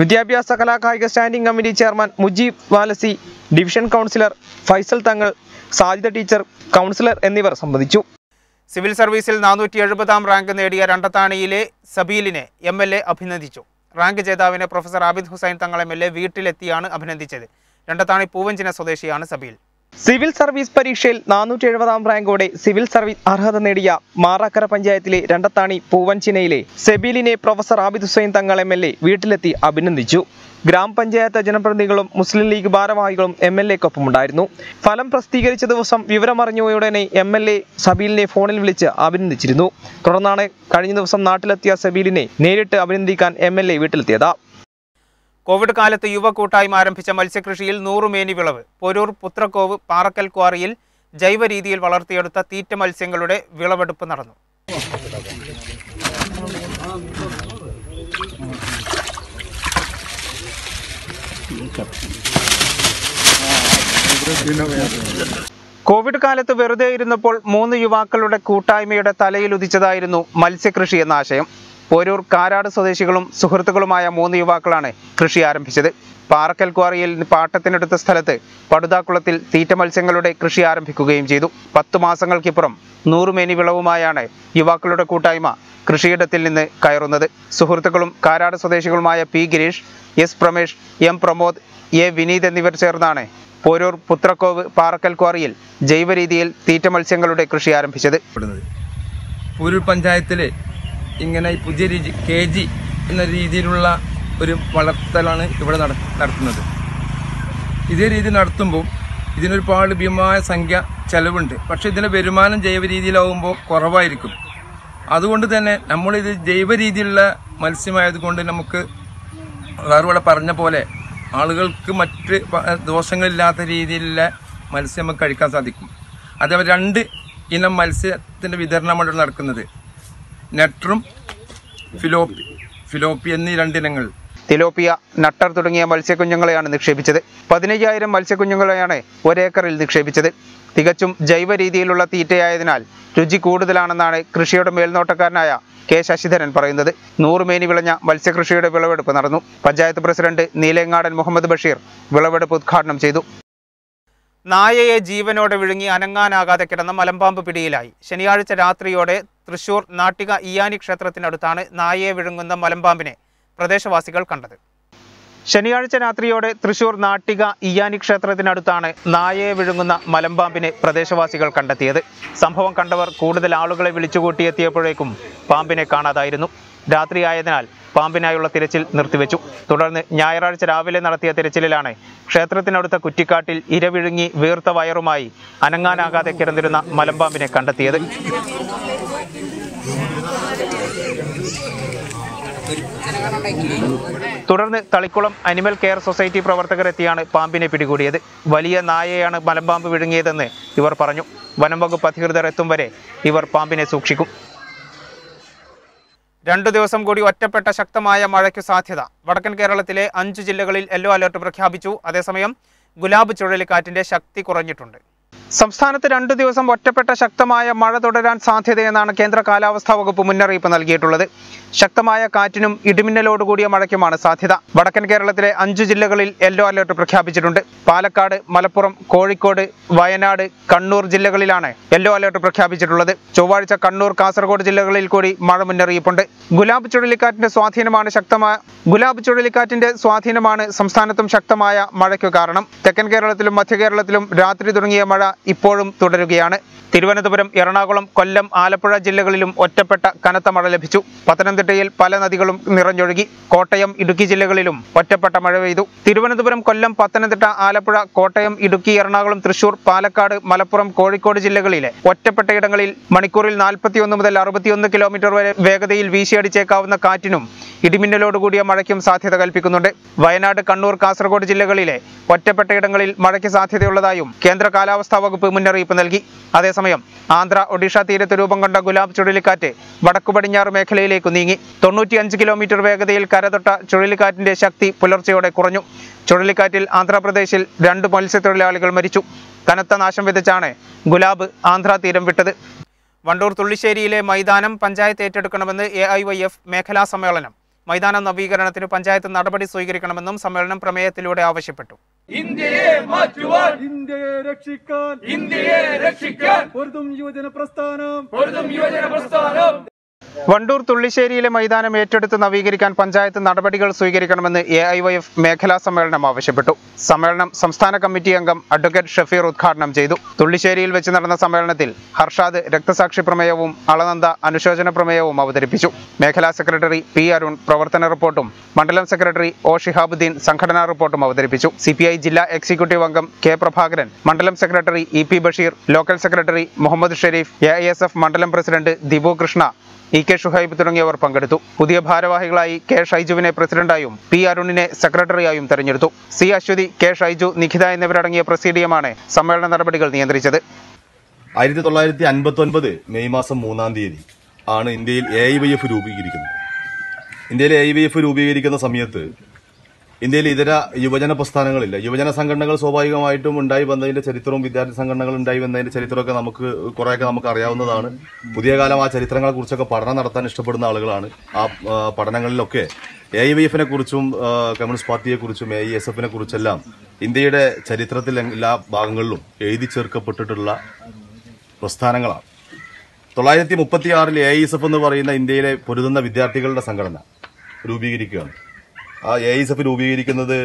വിദ്യാഭ്യാസ കലാകായിക standing committee chairman Mujeeb Valasi division councillor Faisal Thangal Sajida teacher councillor എന്നിവർ സംബന്ധിച്ചു. സിവിൽ സർവീസിൽ നാനൂറ്റി എഴുപതാം റാങ്ക് നേടിയ രണ്ടത്താണിയിലെ സബീലിനെ എം എൽ എ അഭിനന്ദിച്ചു. Rank ജേതാവിനെ professor Abid Hussain Thangal M L A വീട്ടിലെത്തിയാണ് അഭിനന്ദിച്ചത്. രണ്ടത്താണി പൂവഞ്ചിന സ്വദേശിയാണ് സബീൽ. സിവിൽ സർവീസ് പരീക്ഷയിൽ നാനൂറ്റി എഴുപതാം റാങ്കോടെ സിവിൽ സർവീസ് അർഹത നേടിയ മാറാക്കര പഞ്ചായത്തിലെ രണ്ടത്താണി പൂവൻചിനയിലെ സെബീലിനെ professor Abid Hussain Thangal M L A വീട്ടിലെത്തി അഭിനന്ദിച്ചു. ഗ്രാമപഞ്ചായത്ത് ജനപ്രതിനിധികളും മുസ്ലിം ലീഗ് ഭാരവാഹികളും എം എൽ എക്കൊപ്പമുണ്ടായിരുന്നു. ഫലം പ്രസിദ്ധീകരിച്ച ദിവസം വിവരമറിഞ്ഞുപോയുടനെ എം എൽ എ സബീലിനെ ഫോണിൽ വിളിച്ച് അഭിനന്ദിച്ചിരുന്നു. തുടർന്നാണ് കഴിഞ്ഞ ദിവസം നാട്ടിലെത്തിയ സബീലിനെ നേരിട്ട് അഭിനന്ദിക്കാൻ എം എൽ എ വീട്ടിലെത്തിയത്. കോവിഡ് കാലത്ത് യുവ കൂട്ടായ്മ ആരംഭിച്ച മത്സ്യകൃഷിയിൽ നൂറുമേനി വിളവ്. പൊരൂർ പുത്രക്കോവ് പാറക്കൽ ക്വാറിയിൽ ജൈവ രീതിയിൽ വളർത്തിയെടുത്ത തീറ്റ മത്സ്യങ്ങളുടെ വിളവെടുപ്പ് നടന്നു. കോവിഡ് കാലത്ത് വെറുതെ ഇരുന്നപ്പോൾ മൂന്ന് യുവാക്കളുടെ കൂട്ടായ്മയുടെ തലയിൽ ഉദിച്ചതായിരുന്നു മത്സ്യകൃഷി എന്ന ആശയം. പോരൂർ കാരാട് സ്വദേശികളും സുഹൃത്തുക്കളുമായ മൂന്ന് യുവാക്കളാണ് കൃഷി ആരംഭിച്ചത്. പാറക്കൽ ക്വാറിയിൽ പാട്ടത്തിനെടുത്ത സ്ഥലത്ത് പടുതാക്കുളത്തിൽ തീറ്റ മത്സ്യങ്ങളുടെ കൃഷി ആരംഭിക്കുകയും ചെയ്തു. പത്തു മാസങ്ങൾക്കിപ്പുറം നൂറുമേനി വിളവുമായാണ് യുവാക്കളുടെ കൂട്ടായ്മ കൃഷിയിടത്തിൽ നിന്ന് കയറുന്നത്. സുഹൃത്തുക്കളും Karad സ്വദേശികളുമായ P Gireesh S Pramesh M Pramod A Vineeth എന്നിവർ ചേർന്നാണ് പോരൂർ പുത്രക്കോവ് പാറക്കൽ ക്വാറിയിൽ ജൈവരീതിയിൽ തീറ്റ മത്സ്യങ്ങളുടെ കൃഷി ആരംഭിച്ചത്. പോരൂർ പഞ്ചായത്തിലെ ഇങ്ങനെ പുതിയ രീതി കെ ജി എന്ന രീതിയിലുള്ള ഒരു വളർത്തലാണ് ഇവിടെ നട നടത്തുന്നത്. ഇതേ രീതി നടത്തുമ്പോൾ ഇതിനൊരുപാട് ഭീമമായ സംഖ്യ ചെലവുണ്ട്. പക്ഷേ ഇതിന്റെ വരുമാനം ജൈവ രീതിയിലാവുമ്പോൾ കുറവായിരിക്കും. അതുകൊണ്ട് തന്നെ നമ്മളിത് ജൈവ രീതിയിലുള്ള മത്സ്യമായതുകൊണ്ട് നമുക്ക് വേറെ പറഞ്ഞ പോലെ ആളുകൾക്ക് മറ്റ് ദോഷങ്ങളില്ലാത്ത രീതിയിലുള്ള മത്സ്യം നമുക്ക് കഴിക്കാൻ സാധിക്കും. അതേപോലെ രണ്ട് ഇനം മത്സ്യത്തിന്റെ വിതരണമാണ് നടക്കുന്നത്. നെട്രും ഫിലോപ്പി ഫിലോപ്പി എന്നീ രണ്ടിനങ്ങൾ. തിലോപ്പിയ നട്ടർ തുടങ്ങിയ മത്സ്യക്കുഞ്ഞുങ്ങളെയാണ് നിക്ഷേപിച്ചത്. പതിനയ്യായിരം മത്സ്യക്കുഞ്ഞുങ്ങളെയാണ് ഒരേക്കറിൽ നിക്ഷേപിച്ചത്. തികച്ചും ജൈവ രീതിയിലുള്ള തീറ്റയായതിനാൽ രുചി കൂടുതലാണെന്നാണ് കൃഷിയുടെ മേൽനോട്ടക്കാരനായ കെ ശശിധരൻ പറയുന്നത്. നൂറുമേനി വിളഞ്ഞ മത്സ്യകൃഷിയുടെ വിളവെടുപ്പ് നടന്നു. പഞ്ചായത്ത് പ്രസിഡന്റ് നീലേങ്ങാടൻ മുഹമ്മദ് ബഷീർ വിളവെടുപ്പ് ഉദ്ഘാടനം ചെയ്തു. നായയെ ജീവനോടെ വിഴുങ്ങി അനങ്ങാനാകാതെ കിടന്ന മലമ്പാമ്പ് പിടിയിലായി. ശനിയാഴ്ച രാത്രിയോടെ തൃശൂർ നാട്ടിക ഇയാനി ക്ഷേത്രത്തിനടുത്താണ് നായയെ വിഴുങ്ങുന്ന മലമ്പാമ്പിനെ പ്രദേശവാസികൾ കണ്ടത്. ശനിയാഴ്ച രാത്രിയോടെ തൃശൂർ നാട്ടിക ഇയാനി ക്ഷേത്രത്തിനടുത്താണ് നായയെ വിഴുങ്ങുന്ന മലമ്പാമ്പിനെ പ്രദേശവാസികൾ കണ്ടെത്തിയത്. സംഭവം കണ്ടവർ കൂടുതൽ ആളുകളെ വിളിച്ചുകൂട്ടിയെത്തിയപ്പോഴേക്കും പാമ്പിനെ കാണാതായിരുന്നു. രാത്രിയായതിനാൽ പാമ്പിനായുള്ള തിരച്ചിൽ നിർത്തിവെച്ചു. തുടർന്ന് ഞായറാഴ്ച രാവിലെ നടത്തിയ തിരച്ചിലിലാണ് ക്ഷേത്രത്തിനടുത്ത കുറ്റിക്കാട്ടിൽ ഇരവിഴുങ്ങി വീർത്ത വയറുമായി അനങ്ങാനാകാതെ കിടന്നിരുന്ന മലമ്പാമ്പിനെ കണ്ടെത്തിയത്. തുടർന്ന് തളിക്കുളം അനിമൽ കെയർ സൊസൈറ്റി പ്രവർത്തകരെത്തിയാണ് പാമ്പിനെ പിടികൂടിയത്. വലിയ നായയാണ് മലമ്പാമ്പ് വിഴുങ്ങിയതെന്ന് ഇവർ പറഞ്ഞു. വനം വകുപ്പ് അധികൃതർ എത്തും വരെ ഇവർ പാമ്പിനെ സൂക്ഷിക്കും. രണ്ടു ദിവസം കൂടി ഒറ്റപ്പെട്ട ശക്തമായ മഴയ്ക്ക് സാധ്യത. വടക്കൻ കേരളത്തിലെ അഞ്ച് ജില്ലകളിൽ യെല്ലോ അലർട്ട് പ്രഖ്യാപിച്ചു. അതേസമയം ഗുലാബ് ചുഴലിക്കാറ്റിന്റെ ശക്തി കുറഞ്ഞിട്ടുണ്ട്. സംസ്ഥാനത്ത് രണ്ടു ദിവസം ഒറ്റപ്പെട്ട ശക്തമായ മഴ തുടരാൻ സാധ്യതയെന്നാണ് കേന്ദ്ര കാലാവസ്ഥാ വകുപ്പ് മുന്നറിയിപ്പ് നൽകിയിട്ടുള്ളത്. ശക്തമായ കാറ്റിനും ഇടിമിന്നലോടുകൂടിയ മഴയ്ക്കുമാണ് സാധ്യത. വടക്കൻ കേരളത്തിലെ അഞ്ച് ജില്ലകളിൽ യെല്ലോ അലർട്ട് പ്രഖ്യാപിച്ചിട്ടുണ്ട്. പാലക്കാട് മലപ്പുറം കോഴിക്കോട് വയനാട് കണ്ണൂർ ജില്ലകളിലാണ് യെല്ലോ അലർട്ട് പ്രഖ്യാപിച്ചിട്ടുള്ളത്. ചൊവ്വാഴ്ച കണ്ണൂർ കാസർഗോഡ് ജില്ലകളിൽ കൂടി മഴ മുന്നറിയിപ്പുണ്ട്. ഗുലാബ് ചുഴലിക്കാറ്റിന്റെ സ്വാധീനമാണ് ശക്തമായ ഗുലാബ് ചുഴലിക്കാറ്റിന്റെ സ്വാധീനമാണ് സംസ്ഥാനത്തും ശക്തമായ മഴയ്ക്കു കാരണം. തെക്കൻ കേരളത്തിലും മധ്യ കേരളത്തിലും രാത്രി തുടങ്ങിയ മഴ ഇപ്പോഴും തുടരുകയാണ്. തിരുവനന്തപുരം എറണാകുളം കൊല്ലം ആലപ്പുഴ ജില്ലകളിലും ഒറ്റപ്പെട്ട കനത്ത മഴ ലഭിച്ചു. പത്തനംതിട്ടയിൽ പല നദികളും നിറഞ്ഞൊഴുകി. കോട്ടയം ഇടുക്കി ജില്ലകളിലും ഒറ്റപ്പെട്ട മഴ പെയ്തു. തിരുവനന്തപുരം കൊല്ലം പത്തനംതിട്ട ആലപ്പുഴ കോട്ടയം ഇടുക്കി എറണാകുളം തൃശൂർ പാലക്കാട് മലപ്പുറം കോഴിക്കോട് ജില്ലകളിലെ ഒറ്റപ്പെട്ട ഇടങ്ങളിൽ മണിക്കൂറിൽ നാൽപ്പത്തിയൊന്ന് മുതൽ അറുപത്തിയൊന്ന് കിലോമീറ്റർ വരെ വേഗതയിൽ വീശിയടിച്ചേക്കാവുന്ന കാറ്റിനും ഇടിമിന്നലോടുകൂടിയ മഴയ്ക്കും സാധ്യത കൽപ്പിക്കുന്നുണ്ട്. വയനാട് കണ്ണൂർ കാസർഗോഡ് ജില്ലകളിലെ ഒറ്റപ്പെട്ട ഇടങ്ങളിൽ മഴയ്ക്ക് സാധ്യതയുള്ളതായും കേന്ദ്ര കാലാവസ്ഥാ വകുപ്പ് മുന്നറിയിപ്പ് നൽകി. അതേസമയം ആന്ധ്ര ഒഡീഷ തീരത്ത് രൂപം കൊണ്ട ഗുലാബ് ചുഴലിക്കാറ്റ് വടക്കു പടിഞ്ഞാറ് മേഖലയിലേക്ക് നീങ്ങി. തൊണ്ണൂറ്റിയഞ്ച് കിലോമീറ്റർ വേഗതയിൽ കരതൊട്ട ചുഴലിക്കാറ്റിന്റെ ശക്തി പുലർച്ചയോടെ കുറഞ്ഞു. ചുഴലിക്കാറ്റിൽ ആന്ധ്രാപ്രദേശിൽ രണ്ട് മത്സ്യത്തൊഴിലാളികൾ മരിച്ചു. കനത്ത നാശം വിതച്ചാണ് ഗുലാബ് ആന്ധ്ര തീരം വിട്ടത്. വണ്ടൂർ തുള്ളിശ്ശേരിയിലെ മൈതാനം പഞ്ചായത്ത് ഏറ്റെടുക്കണമെന്ന് എ ഐ വൈ എഫ് മേഖലാ സമ്മേളനം. മൈതാന നവീകരണത്തിന് പഞ്ചായത്ത് നടപടി സ്വീകരിക്കണമെന്നും സമ്മേളനം പ്രമേയത്തിലൂടെ ആവശ്യപ്പെട്ടു. ഇന്ത്യയെ മാറ്റുവാൻ. ഇന്ത്യയെ രക്ഷിക്കാൻ. ഇന്ത്യയെ രക്ഷിക്കാൻ. പൊരുതും യുവജന പ്രസ്ഥാനം. പൊരുതും യുവജന പ്രസ്ഥാനം. വണ്ടൂർ തുള്ളിശ്ശേരിയിലെ മൈതാനം ഏറ്റെടുത്ത് നവീകരിക്കാൻ പഞ്ചായത്ത് നടപടികൾ സ്വീകരിക്കണമെന്ന് എ ഐ വൈ എഫ് മേഖലാ സമ്മേളനം ആവശ്യപ്പെട്ടു. സമ്മേളനം സംസ്ഥാന കമ്മിറ്റി അംഗം അഡ്വക്കേറ്റ് ഷഫീർ ഉദ്ഘാടനം ചെയ്തു. തുള്ളിശ്ശേരിയിൽ വെച്ച് നടന്ന സമ്മേളനത്തിൽ ഹർഷാദ് രക്തസാക്ഷി പ്രമേയവും അളനന്ദ അനുശോചന പ്രമേയവും അവതരിപ്പിച്ചു. മേഖലാ സെക്രട്ടറി പി അരുൺ പ്രവർത്തന റിപ്പോർട്ടും മണ്ഡലം സെക്രട്ടറി ഒ ഷിഹാബുദ്ദീൻ സംഘടനാ റിപ്പോർട്ടും അവതരിപ്പിച്ചു. സി ജില്ലാ എക്സിക്യൂട്ടീവ് അംഗം കെ പ്രഭാകരൻ മണ്ഡലം secretary E P Basheer local secretary Muhammad Shareef A മണ്ഡലം president Dibu Krishna E K Shuhaib തുടങ്ങിയവർ പങ്കെടുത്തു. പുതിയ ഭാരവാഹികളായി കെ ഷൈജുവിനെ പ്രസിഡന്റായും പി അരുണിനെ സെക്രട്ടറിയായും തെരഞ്ഞെടുത്തു. സി അശ്വതി കെ ഷൈജു നിഖിത എന്നിവരടങ്ങിയ പ്രസീഡിയമാണ് സമ്മേളന നടപടികൾ നിയന്ത്രിച്ചത്. ആയിരത്തി തൊള്ളായിരത്തി അൻപത്തി ഒൻപത് മെയ് മാസം മൂന്നാം തീയതി ആണ് ഇന്ത്യയിൽ എ ഐ വൈ എഫ് രൂപീകരിക്കുന്നത്. ഇന്ത്യയിൽ എ ഐ വൈ എഫ് രൂപീകരിക്കുന്ന സമയത്ത് ഇന്ത്യയിൽ ഇതര യുവജന പ്രസ്ഥാനങ്ങളില്ല. യുവജന സംഘടനകൾ സ്വാഭാവികമായിട്ടും ഉണ്ടായി വന്നതിന്റെ ചരിത്രവും വിദ്യാർത്ഥി സംഘടനകൾ ഉണ്ടായി വന്നതിന്റെ ചരിത്രമൊക്കെ നമുക്ക് കുറേയൊക്കെ നമുക്ക് അറിയാവുന്നതാണ്. പുതിയ കാലം ആ ചരിത്രങ്ങളെ കുറിച്ചൊക്കെ പഠനം നടത്താൻ ഇഷ്ടപ്പെടുന്ന ആളുകളാണ്. ആ പഠനങ്ങളിലൊക്കെ എ ഐ വൈ എഫിനെ കുറിച്ചും കമ്മ്യൂണിസ്റ്റ് പാർട്ടിയെ കുറിച്ചും എ ഐ എസ് എഫിനെ കുറിച്ചെല്ലാം ഇന്ത്യയുടെ ചരിത്രത്തിൽ എല്ലാ ഭാഗങ്ങളിലും എഴുതി ചേർക്കപ്പെട്ടിട്ടുള്ള പ്രസ്ഥാനങ്ങളാണ്. തൊള്ളായിരത്തി മുപ്പത്തി ആറിൽ എ ഐ എസ് എഫ് എന്ന് പറയുന്ന ഇന്ത്യയിലെ പൊരുതുന്ന വിദ്യാർത്ഥികളുടെ സംഘടന രൂപീകരിക്കുകയാണ്. ആ എ എസ് എഫ് രൂപീകരിക്കുന്നത്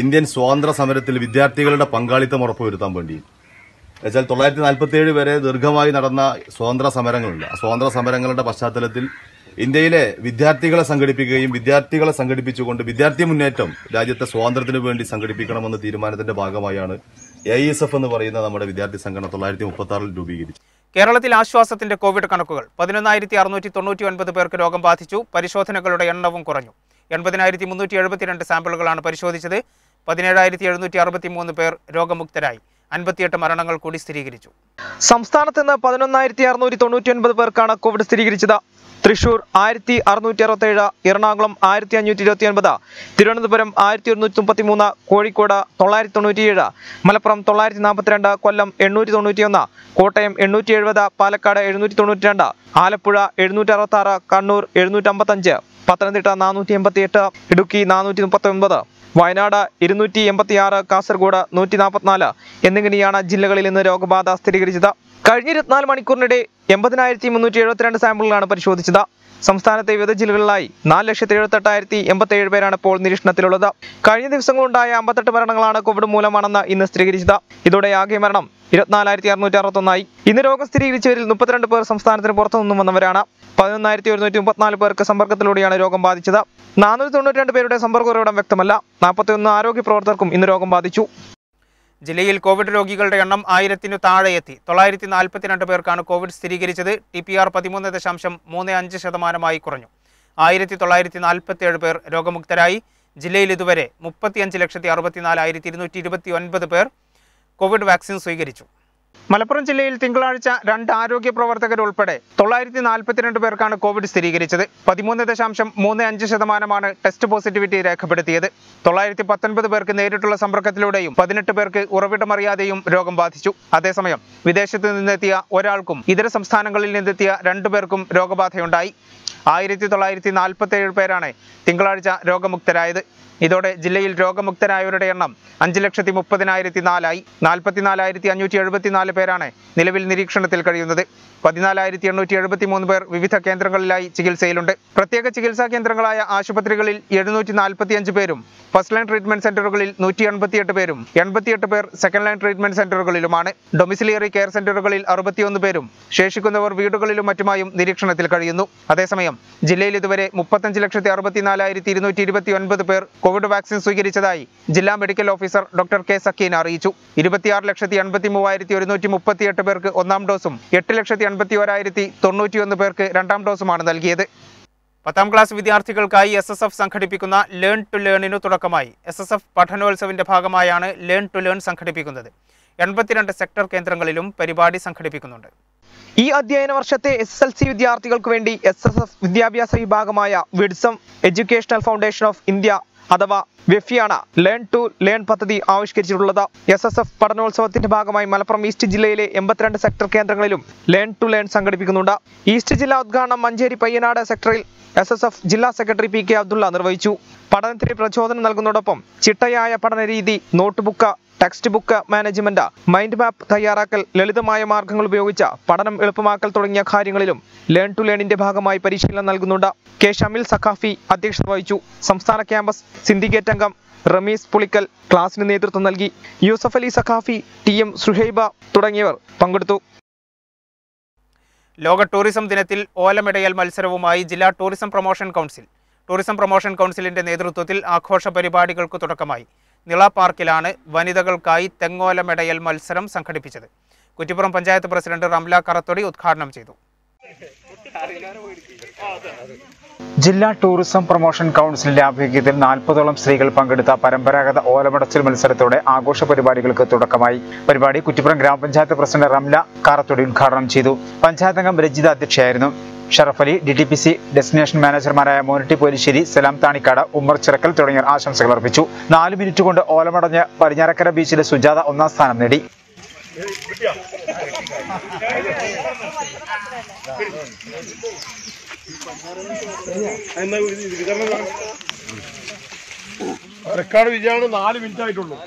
ഇന്ത്യൻ സ്വാതന്ത്ര്യ സമരത്തിൽ വിദ്യാർത്ഥികളുടെ പങ്കാളിത്തം ഉറപ്പുവരുത്താൻ വേണ്ടി. എന്നുവെച്ചാൽ തൊള്ളായിരത്തി നാൽപ്പത്തി ഏഴ് വരെ ദീർഘമായി നടന്ന സ്വാതന്ത്ര്യ സമരങ്ങളുണ്ട്. ആ സ്വാതന്ത്ര്യ സമരങ്ങളുടെ പശ്ചാത്തലത്തിൽ ഇന്ത്യയിലെ വിദ്യാർത്ഥികളെ സംഘടിപ്പിക്കുകയും വിദ്യാർത്ഥികളെ സംഘടിപ്പിച്ചുകൊണ്ട് വിദ്യാർത്ഥി മുന്നേറ്റം രാജ്യത്തെ സ്വാതന്ത്ര്യത്തിന് വേണ്ടി സംഘടിപ്പിക്കണമെന്ന തീരുമാനത്തിന്റെ ഭാഗമായാണ് എ എസ് എഫ് എന്ന് പറയുന്ന നമ്മുടെ വിദ്യാർത്ഥി സംഘടന തൊള്ളായിരത്തി മുപ്പത്തി ആറിൽ രൂപീകരിച്ചു കേരളത്തിൽ ആശ്വാസത്തിന്റെ കോവിഡ് കണക്കുകൾ. പതിനൊന്നായിരത്തി അറുന്നൂറ്റി തൊണ്ണൂറ്റി ഒൻപത് പേർക്ക് രോഗം ബാധിച്ചു. പരിശോധനകളുടെ എണ്ണവും കുറഞ്ഞു. എൺപതിനായിരത്തി മുന്നൂറ്റി എഴുപത്തിരണ്ട് സാമ്പിളുകളാണ് പരിശോധിച്ചത്. പതിനേഴായിരത്തി എഴുന്നൂറ്റി അറുപത്തി മൂന്ന് പേർ രോഗമുക്തരായി. അൻപത്തിയെട്ട് മരണങ്ങൾ കൂടി സ്ഥിരീകരിച്ചു. സംസ്ഥാനത്ത് നിന്ന് പതിനൊന്നായിരത്തി അറുന്നൂറ്റി തൊണ്ണൂറ്റി ഒൻപത് പേർക്കാണ് കോവിഡ് സ്ഥിരീകരിച്ചത്. തൃശൂർ ആയിരത്തി അറുന്നൂറ്റി അറുപത്തേഴ് എറണാകുളം ആയിരത്തി അഞ്ഞൂറ്റി ഇരുപത്തി ഒൻപത് തിരുവനന്തപുരം ആയിരത്തി ഒരുന്നൂറ്റി മുപ്പത്തി മൂന്ന് കോഴിക്കോട് തൊള്ളായിരത്തി തൊണ്ണൂറ്റിയേഴ് മലപ്പുറം തൊള്ളായിരത്തി നാൽപ്പത്തിരണ്ട് കൊല്ലം എണ്ണൂറ്റി തൊണ്ണൂറ്റിയൊന്ന് കോട്ടയം എണ്ണൂറ്റി എഴുപത് പാലക്കാട് എഴുന്നൂറ്റി തൊണ്ണൂറ്റി രണ്ട് ആലപ്പുഴ എഴുന്നൂറ്റി അറുപത്തി ആറ് കണ്ണൂർ എഴുന്നൂറ്റി അമ്പത്തഞ്ച് പത്തനംതിട്ട നാനൂറ്റി എൺപത്തി എട്ട് ഇടുക്കി നാനൂറ്റി മുപ്പത്തി ഒൻപത് വയനാട് ഇരുന്നൂറ്റി എൺപത്തി ആറ് കാസർഗോഡ് നൂറ്റി നാൽപ്പത്തിനാല് എന്നിങ്ങനെയാണ് ജില്ലകളിൽ ഇന്ന് രോഗബാധ സ്ഥിരീകരിച്ചത്. കഴിഞ്ഞ ഇരുപത്തിനാല് മണിക്കൂറിനിടെ എൺപതിനായിരത്തി മുന്നൂറ്റി എഴുപത്തിരണ്ട് സാമ്പിളുകളാണ് പരിശോധിച്ചത്. സംസ്ഥാനത്തെ വിവിധ ജില്ലകളിലായി നാല് ലക്ഷത്തി എഴുപത്തെട്ടായിരത്തി എൺപത്തിയേഴ് പേരാണ് ഇപ്പോൾ നിരീക്ഷണത്തിലുള്ളത്. കഴിഞ്ഞ ദിവസങ്ങളുണ്ടായ അമ്പത്തെട്ട് മരണങ്ങളാണ് കോവിഡ് മൂലമാണെന്ന് ഇന്ന് സ്ഥിരീകരിച്ചത്. ഇതോടെ ആകെ മരണം ഇരുപത്തിനാലായിരത്തി അറുന്നൂറ്റി അറുപത്തൊന്നായി ഇന്ന് രോഗം സ്ഥിരീകരിച്ചവരിൽ മുപ്പത്തിരണ്ട് പേർ സംസ്ഥാനത്തിന് പുറത്തുനിന്നും വന്നവരാണ്. പതിനൊന്നായിരത്തി ഒരുന്നൂറ്റി മുപ്പത്തിനാല് പേർക്ക് സമ്പർക്കത്തിലൂടെയാണ് രോഗം ബാധിച്ചത്. നാനൂറ്റി തൊണ്ണൂറ്റി രണ്ട് പേരുടെ സമ്പർക്ക ഉറവിടം വ്യക്തമല്ല. നാൽപ്പത്തിയൊന്ന് ആരോഗ്യ പ്രവർത്തകർക്കും ഇന്ന് രോഗം ബാധിച്ചു. ജില്ലയിൽ കോവിഡ് രോഗികളുടെ എണ്ണം ആയിരത്തിനു താഴെയെത്തി. തൊള്ളായിരത്തി നാൽപ്പത്തിരണ്ട് പേർക്കാണ് കോവിഡ് സ്ഥിരീകരിച്ചത്. ടി പി ആർ പതിമൂന്ന് ദശാംശം മൂന്ന് അഞ്ച് ശതമാനമായി കുറഞ്ഞു. ആയിരത്തി തൊള്ളായിരത്തി നാൽപ്പത്തിയേഴ് പേർ രോഗമുക്തരായി. ജില്ലയിൽ ഇതുവരെ മുപ്പത്തിയഞ്ച് ലക്ഷത്തി അറുപത്തിനാലായിരത്തി ഇരുന്നൂറ്റി ഇരുപത്തി ഒൻപത് പേർ കോവിഡ് വാക്സിൻ സ്വീകരിച്ചു. മലപ്പുറം ജില്ലയിൽ തിങ്കളാഴ്ച രണ്ട് ആരോഗ്യ പ്രവർത്തകരുൾപ്പെടെ തൊള്ളായിരത്തി നാൽപ്പത്തിരണ്ട് പേർക്കാണ് കോവിഡ് സ്ഥിരീകരിച്ചത്. പതിമൂന്ന് ദശാംശം മൂന്ന് അഞ്ച് ശതമാനമാണ് ടെസ്റ്റ് പോസിറ്റിവിറ്റി രേഖപ്പെടുത്തിയത്. തൊള്ളായിരത്തി പത്തൊൻപത് പേർക്ക് നേരിട്ടുള്ള സമ്പർക്കത്തിലൂടെയും പതിനെട്ട് പേർക്ക് ഉറവിടമറിയാതെയും രോഗം ബാധിച്ചു. അതേസമയം വിദേശത്ത് നിന്നെത്തിയ ഒരാൾക്കും ഇതര സംസ്ഥാനങ്ങളിൽ നിന്നെത്തിയ രണ്ടു പേർക്കും രോഗബാധയുണ്ടായി. ആയിരത്തി തൊള്ളായിരത്തി നാൽപ്പത്തി ഏഴ് പേരാണ് തിങ്കളാഴ്ച രോഗമുക്തരായത്. ഇതോടെ ജില്ലയിൽ രോഗമുക്തരായവരുടെ എണ്ണം അഞ്ച് ലക്ഷത്തി മുപ്പതിനായിരത്തി നാലായി. നാൽപ്പത്തിനാലായിരത്തി അഞ്ഞൂറ്റി എഴുപത്തിനാല് പേരാണ് നിലവിൽ നിരീക്ഷണത്തിൽ കഴിയുന്നത്. പതിനാലായിരത്തി എണ്ണൂറ്റി എഴുപത്തി മൂന്ന് പേർ വിവിധ കേന്ദ്രങ്ങളിലായി ചികിത്സയിലുണ്ട്. പ്രത്യേക ചികിത്സാ കേന്ദ്രങ്ങളായ ആശുപത്രികളിൽ എഴുന്നൂറ്റി നാൽപ്പത്തിയഞ്ച് പേരും ഫസ്റ്റ് ലൈൻ ട്രീറ്റ്മെന്റ് സെന്ററുകളിൽ നൂറ്റി എൺപത്തിയെട്ട് പേരും എൺപത്തിയെട്ട് പേർ സെക്കൻഡ് ലൈൻ ട്രീറ്റ്മെന്റ് സെന്ററുകളിലുമാണ്. ഡൊമിസിലിയറി കെയർ സെന്ററുകളിൽ അറുപത്തിയൊന്ന് പേരും ശേഷിക്കുന്നവർ വീടുകളിലും മറ്റുമായും നിരീക്ഷണത്തിൽ കഴിയുന്നു. അതേസമയം ജില്ലയിൽ ഇതുവരെ മുപ്പത്തഞ്ച് ലക്ഷത്തി അറുപത്തിനാലായിരത്തി ഇരുന്നൂറ്റി ഇരുപത്തി ഒൻപത് പേർ കോവിഡ് വാക്സിൻ സ്വീകരിച്ചതായി ജില്ലാ medical officer doctor K Sakeen അറിയിച്ചു. ഇരുപത്തിയാറ് ലക്ഷത്തി എൺപത്തി മൂവായിരത്തി ഒരുന്നൂറ്റി മുപ്പത്തിയെട്ട് പേർക്ക് ഒന്നാം ഡോസും എട്ട് ലക്ഷത്തി എൺപത്തി ഒരായിരത്തി തൊണ്ണൂറ്റിയൊന്ന് പേർക്ക് രണ്ടാം ഡോസുമാണ് നൽകിയത്. പത്താം ക്ലാസ് വിദ്യാർത്ഥികൾക്കായി എസ് എസ് എഫ് സംഘടിപ്പിക്കുന്ന ലേൺ ടു ലേണിനു തുടക്കമായി എസ് എസ് എഫ് പഠനോത്സവിന്റെ ഭാഗമായാണ് ലേൺ ടു ലേൺ സംഘടിപ്പിക്കുന്നത്. എൺപത്തിരണ്ട് സെക്ടർ കേന്ദ്രങ്ങളിലും പരിപാടി സംഘടിപ്പിക്കുന്നുണ്ട്. ഈ അധ്യയന വർഷത്തെ എസ് എസ് എൽ സി വിദ്യാർത്ഥികൾക്ക് വേണ്ടി എസ് എസ് എഫ് വിദ്യാഭ്യാസ വിഭാഗമായ വിഡ്സം എഡ്യൂക്കേഷണൽ ഫൗണ്ടേഷൻ ഓഫ് ഇന്ത്യ അഥവാ വെഫിയാണ് ലേൺ ടു ലേൺ പദ്ധതി ആവിഷ്കരിച്ചിട്ടുള്ളത്. എസ് എസ് എഫ് പഠനോത്സവത്തിന്റെ ഭാഗമായി മലപ്പുറം ഈസ്റ്റ് ജില്ലയിലെ എൺപത്തിരണ്ട് സെക്ടർ കേന്ദ്രങ്ങളിലും ലേൺ ടു ലേൺ സംഘടിപ്പിക്കുന്നുണ്ട്. ഈസ്റ്റ് ജില്ലാ ഉദ്ഘാടനം മഞ്ചേരി പയ്യനാട് സെക്ടറിൽ എസ് എസ് എഫ് ജില്ലാ സെക്രട്ടറി പി കെ അബ്ദുള്ള നിർവഹിച്ചു. പഠനത്തിന് പ്രചോദനം നൽകുന്നതോടൊപ്പം ചിട്ടയായ പഠന രീതി notebook textbook management mind map തയ്യാറാക്കൽ ലളിതമായ മാർഗങ്ങൾ ഉപയോഗിച്ച പഠനം എളുപ്പമാക്കൽ തുടങ്ങിയ കാര്യങ്ങളിലും ലേൺ ടു ലേണിന്റെ ഭാഗമായി പരിശീലനം നൽകുന്നുണ്ട്. കെ. ഷമിൽ സഖാഫി അധ്യക്ഷത വഹിച്ചു. സംസ്ഥാന ക്യാമ്പസ് സിൻഡിക്കേറ്റ് അംഗം റമീസ് പുളിക്കൽ ക്ലാസിന് നേതൃത്വം നൽകി. യൂസഫ് അലി സഖാഫി ടി എം സുഹൈബ തുടങ്ങിയവർ പങ്കെടുത്തു. ലോക ടൂറിസം ദിനത്തിൽ ഓലമിടയൽ മത്സരവുമായി ജില്ലാ tourism promotion council. Tourism promotion കൗൺസിലിന്റെ നേതൃത്വത്തിൽ ആഘോഷ പരിപാടികൾക്ക് തുടക്കമായി. നിള പാർക്കിലാണ് വനിതകൾക്കായി തെങ്ങോലമെടയൽ മത്സരം സംഘടിപ്പിച്ചത്. കുറ്റിപ്പുറം പഞ്ചായത്ത് പ്രസിഡന്റ് റംല കറത്തൊടി ഉദ്ഘാടനം ചെയ്തു. ജില്ലാ ടൂറിസം പ്രൊമോഷൻ കൗൺസിലിന്റെ ആഭിമുഖ്യത്തിൽ നാൽപ്പതോളം സ്ത്രീകൾ പങ്കെടുത്ത പരമ്പരാഗത ഓലമടച്ചിൽ മത്സരത്തോടെ ആഘോഷ പരിപാടികൾക്ക് തുടക്കമായി. പരിപാടി കുറ്റിപ്പുറം ഗ്രാമപഞ്ചായത്ത് പ്രസിഡന്റ് റംല കാറത്തോടി ഉദ്ഘാടനം ചെയ്തു. പഞ്ചായത്തംഗം Rajitha അധ്യക്ഷയായിരുന്നു. Sharaf Ali D T P C destination മാനേജർമാരായ മോനിറ്റി Polissery Salam Thanikkad Ummer Chirakkal തുടങ്ങിയവർ ആശംസകൾ അർപ്പിച്ചു നാല് മിനിറ്റ് കൊണ്ട് ഓലമടഞ്ഞ് പടിഞ്ഞാറക്കര ബീച്ചിലെ സുജാത ഒന്നാം സ്ഥാനം നേടി റെക്കോർഡ് വിജയമാണ് നാല് മിനിറ്റ് ആയിട്ടുള്ളൂ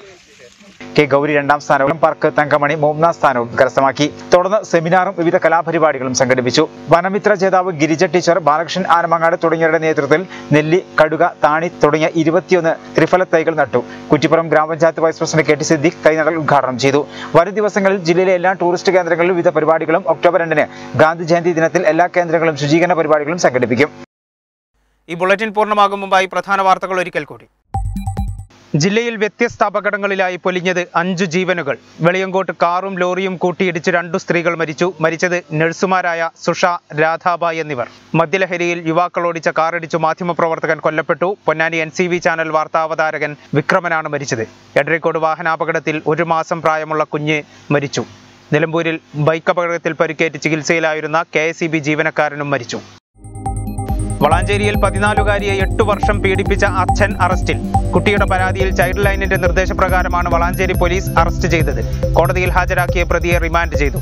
കെ ഗൗരി രണ്ടാം സ്ഥാനവും പാർക്ക് തങ്കമണി മൂന്നാം സ്ഥാനവും കരസ്ഥമാക്കി. തുടർന്ന് സെമിനാറും വിവിധ കലാപരിപാടികളും സംഘടിപ്പിച്ചു. വനമിത്ര ജേതാവ് ഗിരിജ ടീച്ചർ ബാലകൃഷ്ണൻ ആനമങ്ങാട് തുടങ്ങിയവരുടെ നേതൃത്വത്തിൽ നെല്ലി കടുക താണി തുടങ്ങിയ ഇരുപത്തിയൊന്ന് ത്രിഫല തൈകൾ നട്ടു. കുറ്റിപ്പുറം ഗ്രാമപഞ്ചായത്ത് vice president K T Siddique തൈനടൽ ഉദ്ഘാടനം ചെയ്തു. വരും ദിവസങ്ങളിൽ ജില്ലയിലെ എല്ലാ ടൂറിസ്റ്റ് കേന്ദ്രങ്ങളിലും വിവിധ പരിപാടികളും ഒക്ടോബർ രണ്ടിന് ഗാന്ധി ജയന്തി ദിനത്തിൽ എല്ലാ കേന്ദ്രങ്ങളും ശുചീകരണ പരിപാടികളും സംഘടിപ്പിക്കും. ഈ ബുള്ളറ്റിൻ പൂർണമാകും മുമ്പായി പ്രധാന വാർത്തകൾ ഒരിക്കൽ കൂടി. ജില്ലയിൽ വ്യത്യസ്ത അപകടങ്ങളിലായി പൊലിഞ്ഞത് അഞ്ചു ജീവനുകൾ. വെളിയങ്കോട്ട് കാറും ലോറിയും കൂട്ടിയിടിച്ച് രണ്ടു സ്ത്രീകൾ മരിച്ചു. മരിച്ചത് നഴ്സുമാരായ സുഷ രാധാബായ് എന്നിവർ. മദ്യലഹരിയിൽ യുവാക്കൾ ഓടിച്ച കാറിടിച്ചു മാധ്യമപ്രവർത്തകൻ കൊല്ലപ്പെട്ടു. പൊന്നാനി എൻ ചാനൽ വാർത്താവതാരകൻ വിക്രമനാണ് മരിച്ചത്. എടരിക്കോട് വാഹനാപകടത്തിൽ ഒരു മാസം പ്രായമുള്ള കുഞ്ഞ് മരിച്ചു. നിലമ്പൂരിൽ ബൈക്ക് അപകടത്തിൽ പരിക്കേറ്റ് ചികിത്സയിലായിരുന്ന കെ ജീവനക്കാരനും മരിച്ചു. വളാഞ്ചേരിയിൽ പതിനാലുകാരിയെ എട്ടു വർഷം പീഡിപ്പിച്ച അച്ഛൻ അറസ്റ്റിൽ. കുട്ടിയുടെ പരാതിയിൽ ചൈൽഡ് ലൈനിന്റെ നിർദ്ദേശപ്രകാരമാണ് വളാഞ്ചേരി പോലീസ് അറസ്റ്റ് ചെയ്തത്. കോടതിയിൽ ഹാജരാക്കിയ പ്രതിയെ റിമാൻഡ് ചെയ്തു.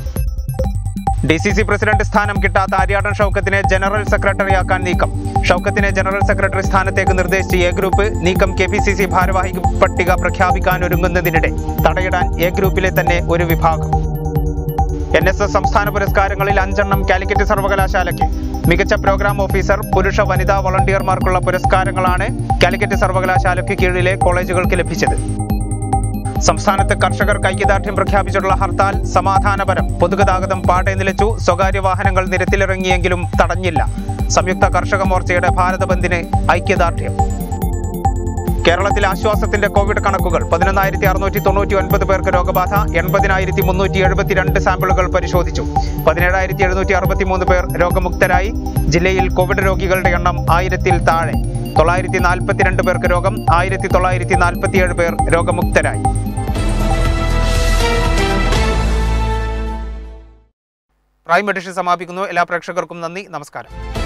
ഡി സി സി പ്രസിഡന്റ് സ്ഥാനം കിട്ടാത്ത ആര്യാടൻ ഷൗക്കത്തിനെ ജനറൽ സെക്രട്ടറിയാക്കാൻ നീക്കം. ഷൗക്കത്തിനെ ജനറൽ സെക്രട്ടറി സ്ഥാനത്തേക്ക് നിർദ്ദേശിച്ച എ ഗ്രൂപ്പ് നീക്കം കെ പി സി സി ഭാരവാഹി പട്ടിക പ്രഖ്യാപിക്കാൻ ഒരുങ്ങുന്നതിനിടെ തടയിടാൻ എ ഗ്രൂപ്പിലെ തന്നെ ഒരു വിഭാഗം. എൻ എസ് എസ് സംസ്ഥാന പുരസ്കാരങ്ങളിൽ അഞ്ചെണ്ണം കാലിക്കറ്റ് സർവകലാശാലയ്ക്ക്. മികച്ച പ്രോഗ്രാം ഓഫീസർ പുരുഷ വനിതാ വളണ്ടിയർമാർക്കുള്ള പുരസ്കാരങ്ങളാണ് കാലിക്കറ്റ് സർവകലാശാലയ്ക്ക് കീഴിലെ കോളേജുകൾക്ക് ലഭിച്ചത്. സംസ്ഥാനത്ത് കർഷകർ ഐക്യദാർഢ്യം പ്രഖ്യാപിച്ചിട്ടുള്ള ഹർത്താൽ സമാധാനപരം. പൊതുഗതാഗതം പാടെ നിലച്ചു സ്വകാര്യ വാഹനങ്ങൾ നിരത്തിലിറങ്ങിയെങ്കിലും തടഞ്ഞില്ല. സംയുക്ത കർഷക മോർച്ചയുടെ ഭാരത ബന്ദിന് ഐക്യദാർഢ്യം. കേരളത്തിൽ ആശ്വാസത്തിന്റെ കോവിഡ് കണക്കുകൾ. പതിനൊന്നായിരത്തി അറുന്നൂറ്റി തൊണ്ണൂറ്റി ഒൻപത് പേർക്ക് രോഗബാധ എൺപതിനായിരത്തി മുന്നൂറ്റി എഴുപത്തിരണ്ട് സാമ്പിളുകൾ പരിശോധിച്ചു. പതിനേഴായിരത്തി എഴുന്നൂറ്റി അറുപത്തി മൂന്ന് പേർ രോഗമുക്തരായി. ജില്ലയിൽ കോവിഡ് രോഗികളുടെ എണ്ണം ആയിരത്തിൽ താഴെ. തൊള്ളായിരത്തി നാൽപ്പത്തിരണ്ട് പേർക്ക് രോഗം ആയിരത്തി തൊള്ളായിരത്തി നാൽപ്പത്തിയേഴ് പേർ രോഗമുക്തരായി. പ്രൈം എഡിഷൻ സമാപിക്കുന്നു. എല്ലാ പ്രേക്ഷകർക്കും നന്ദി. നമസ്കാരം.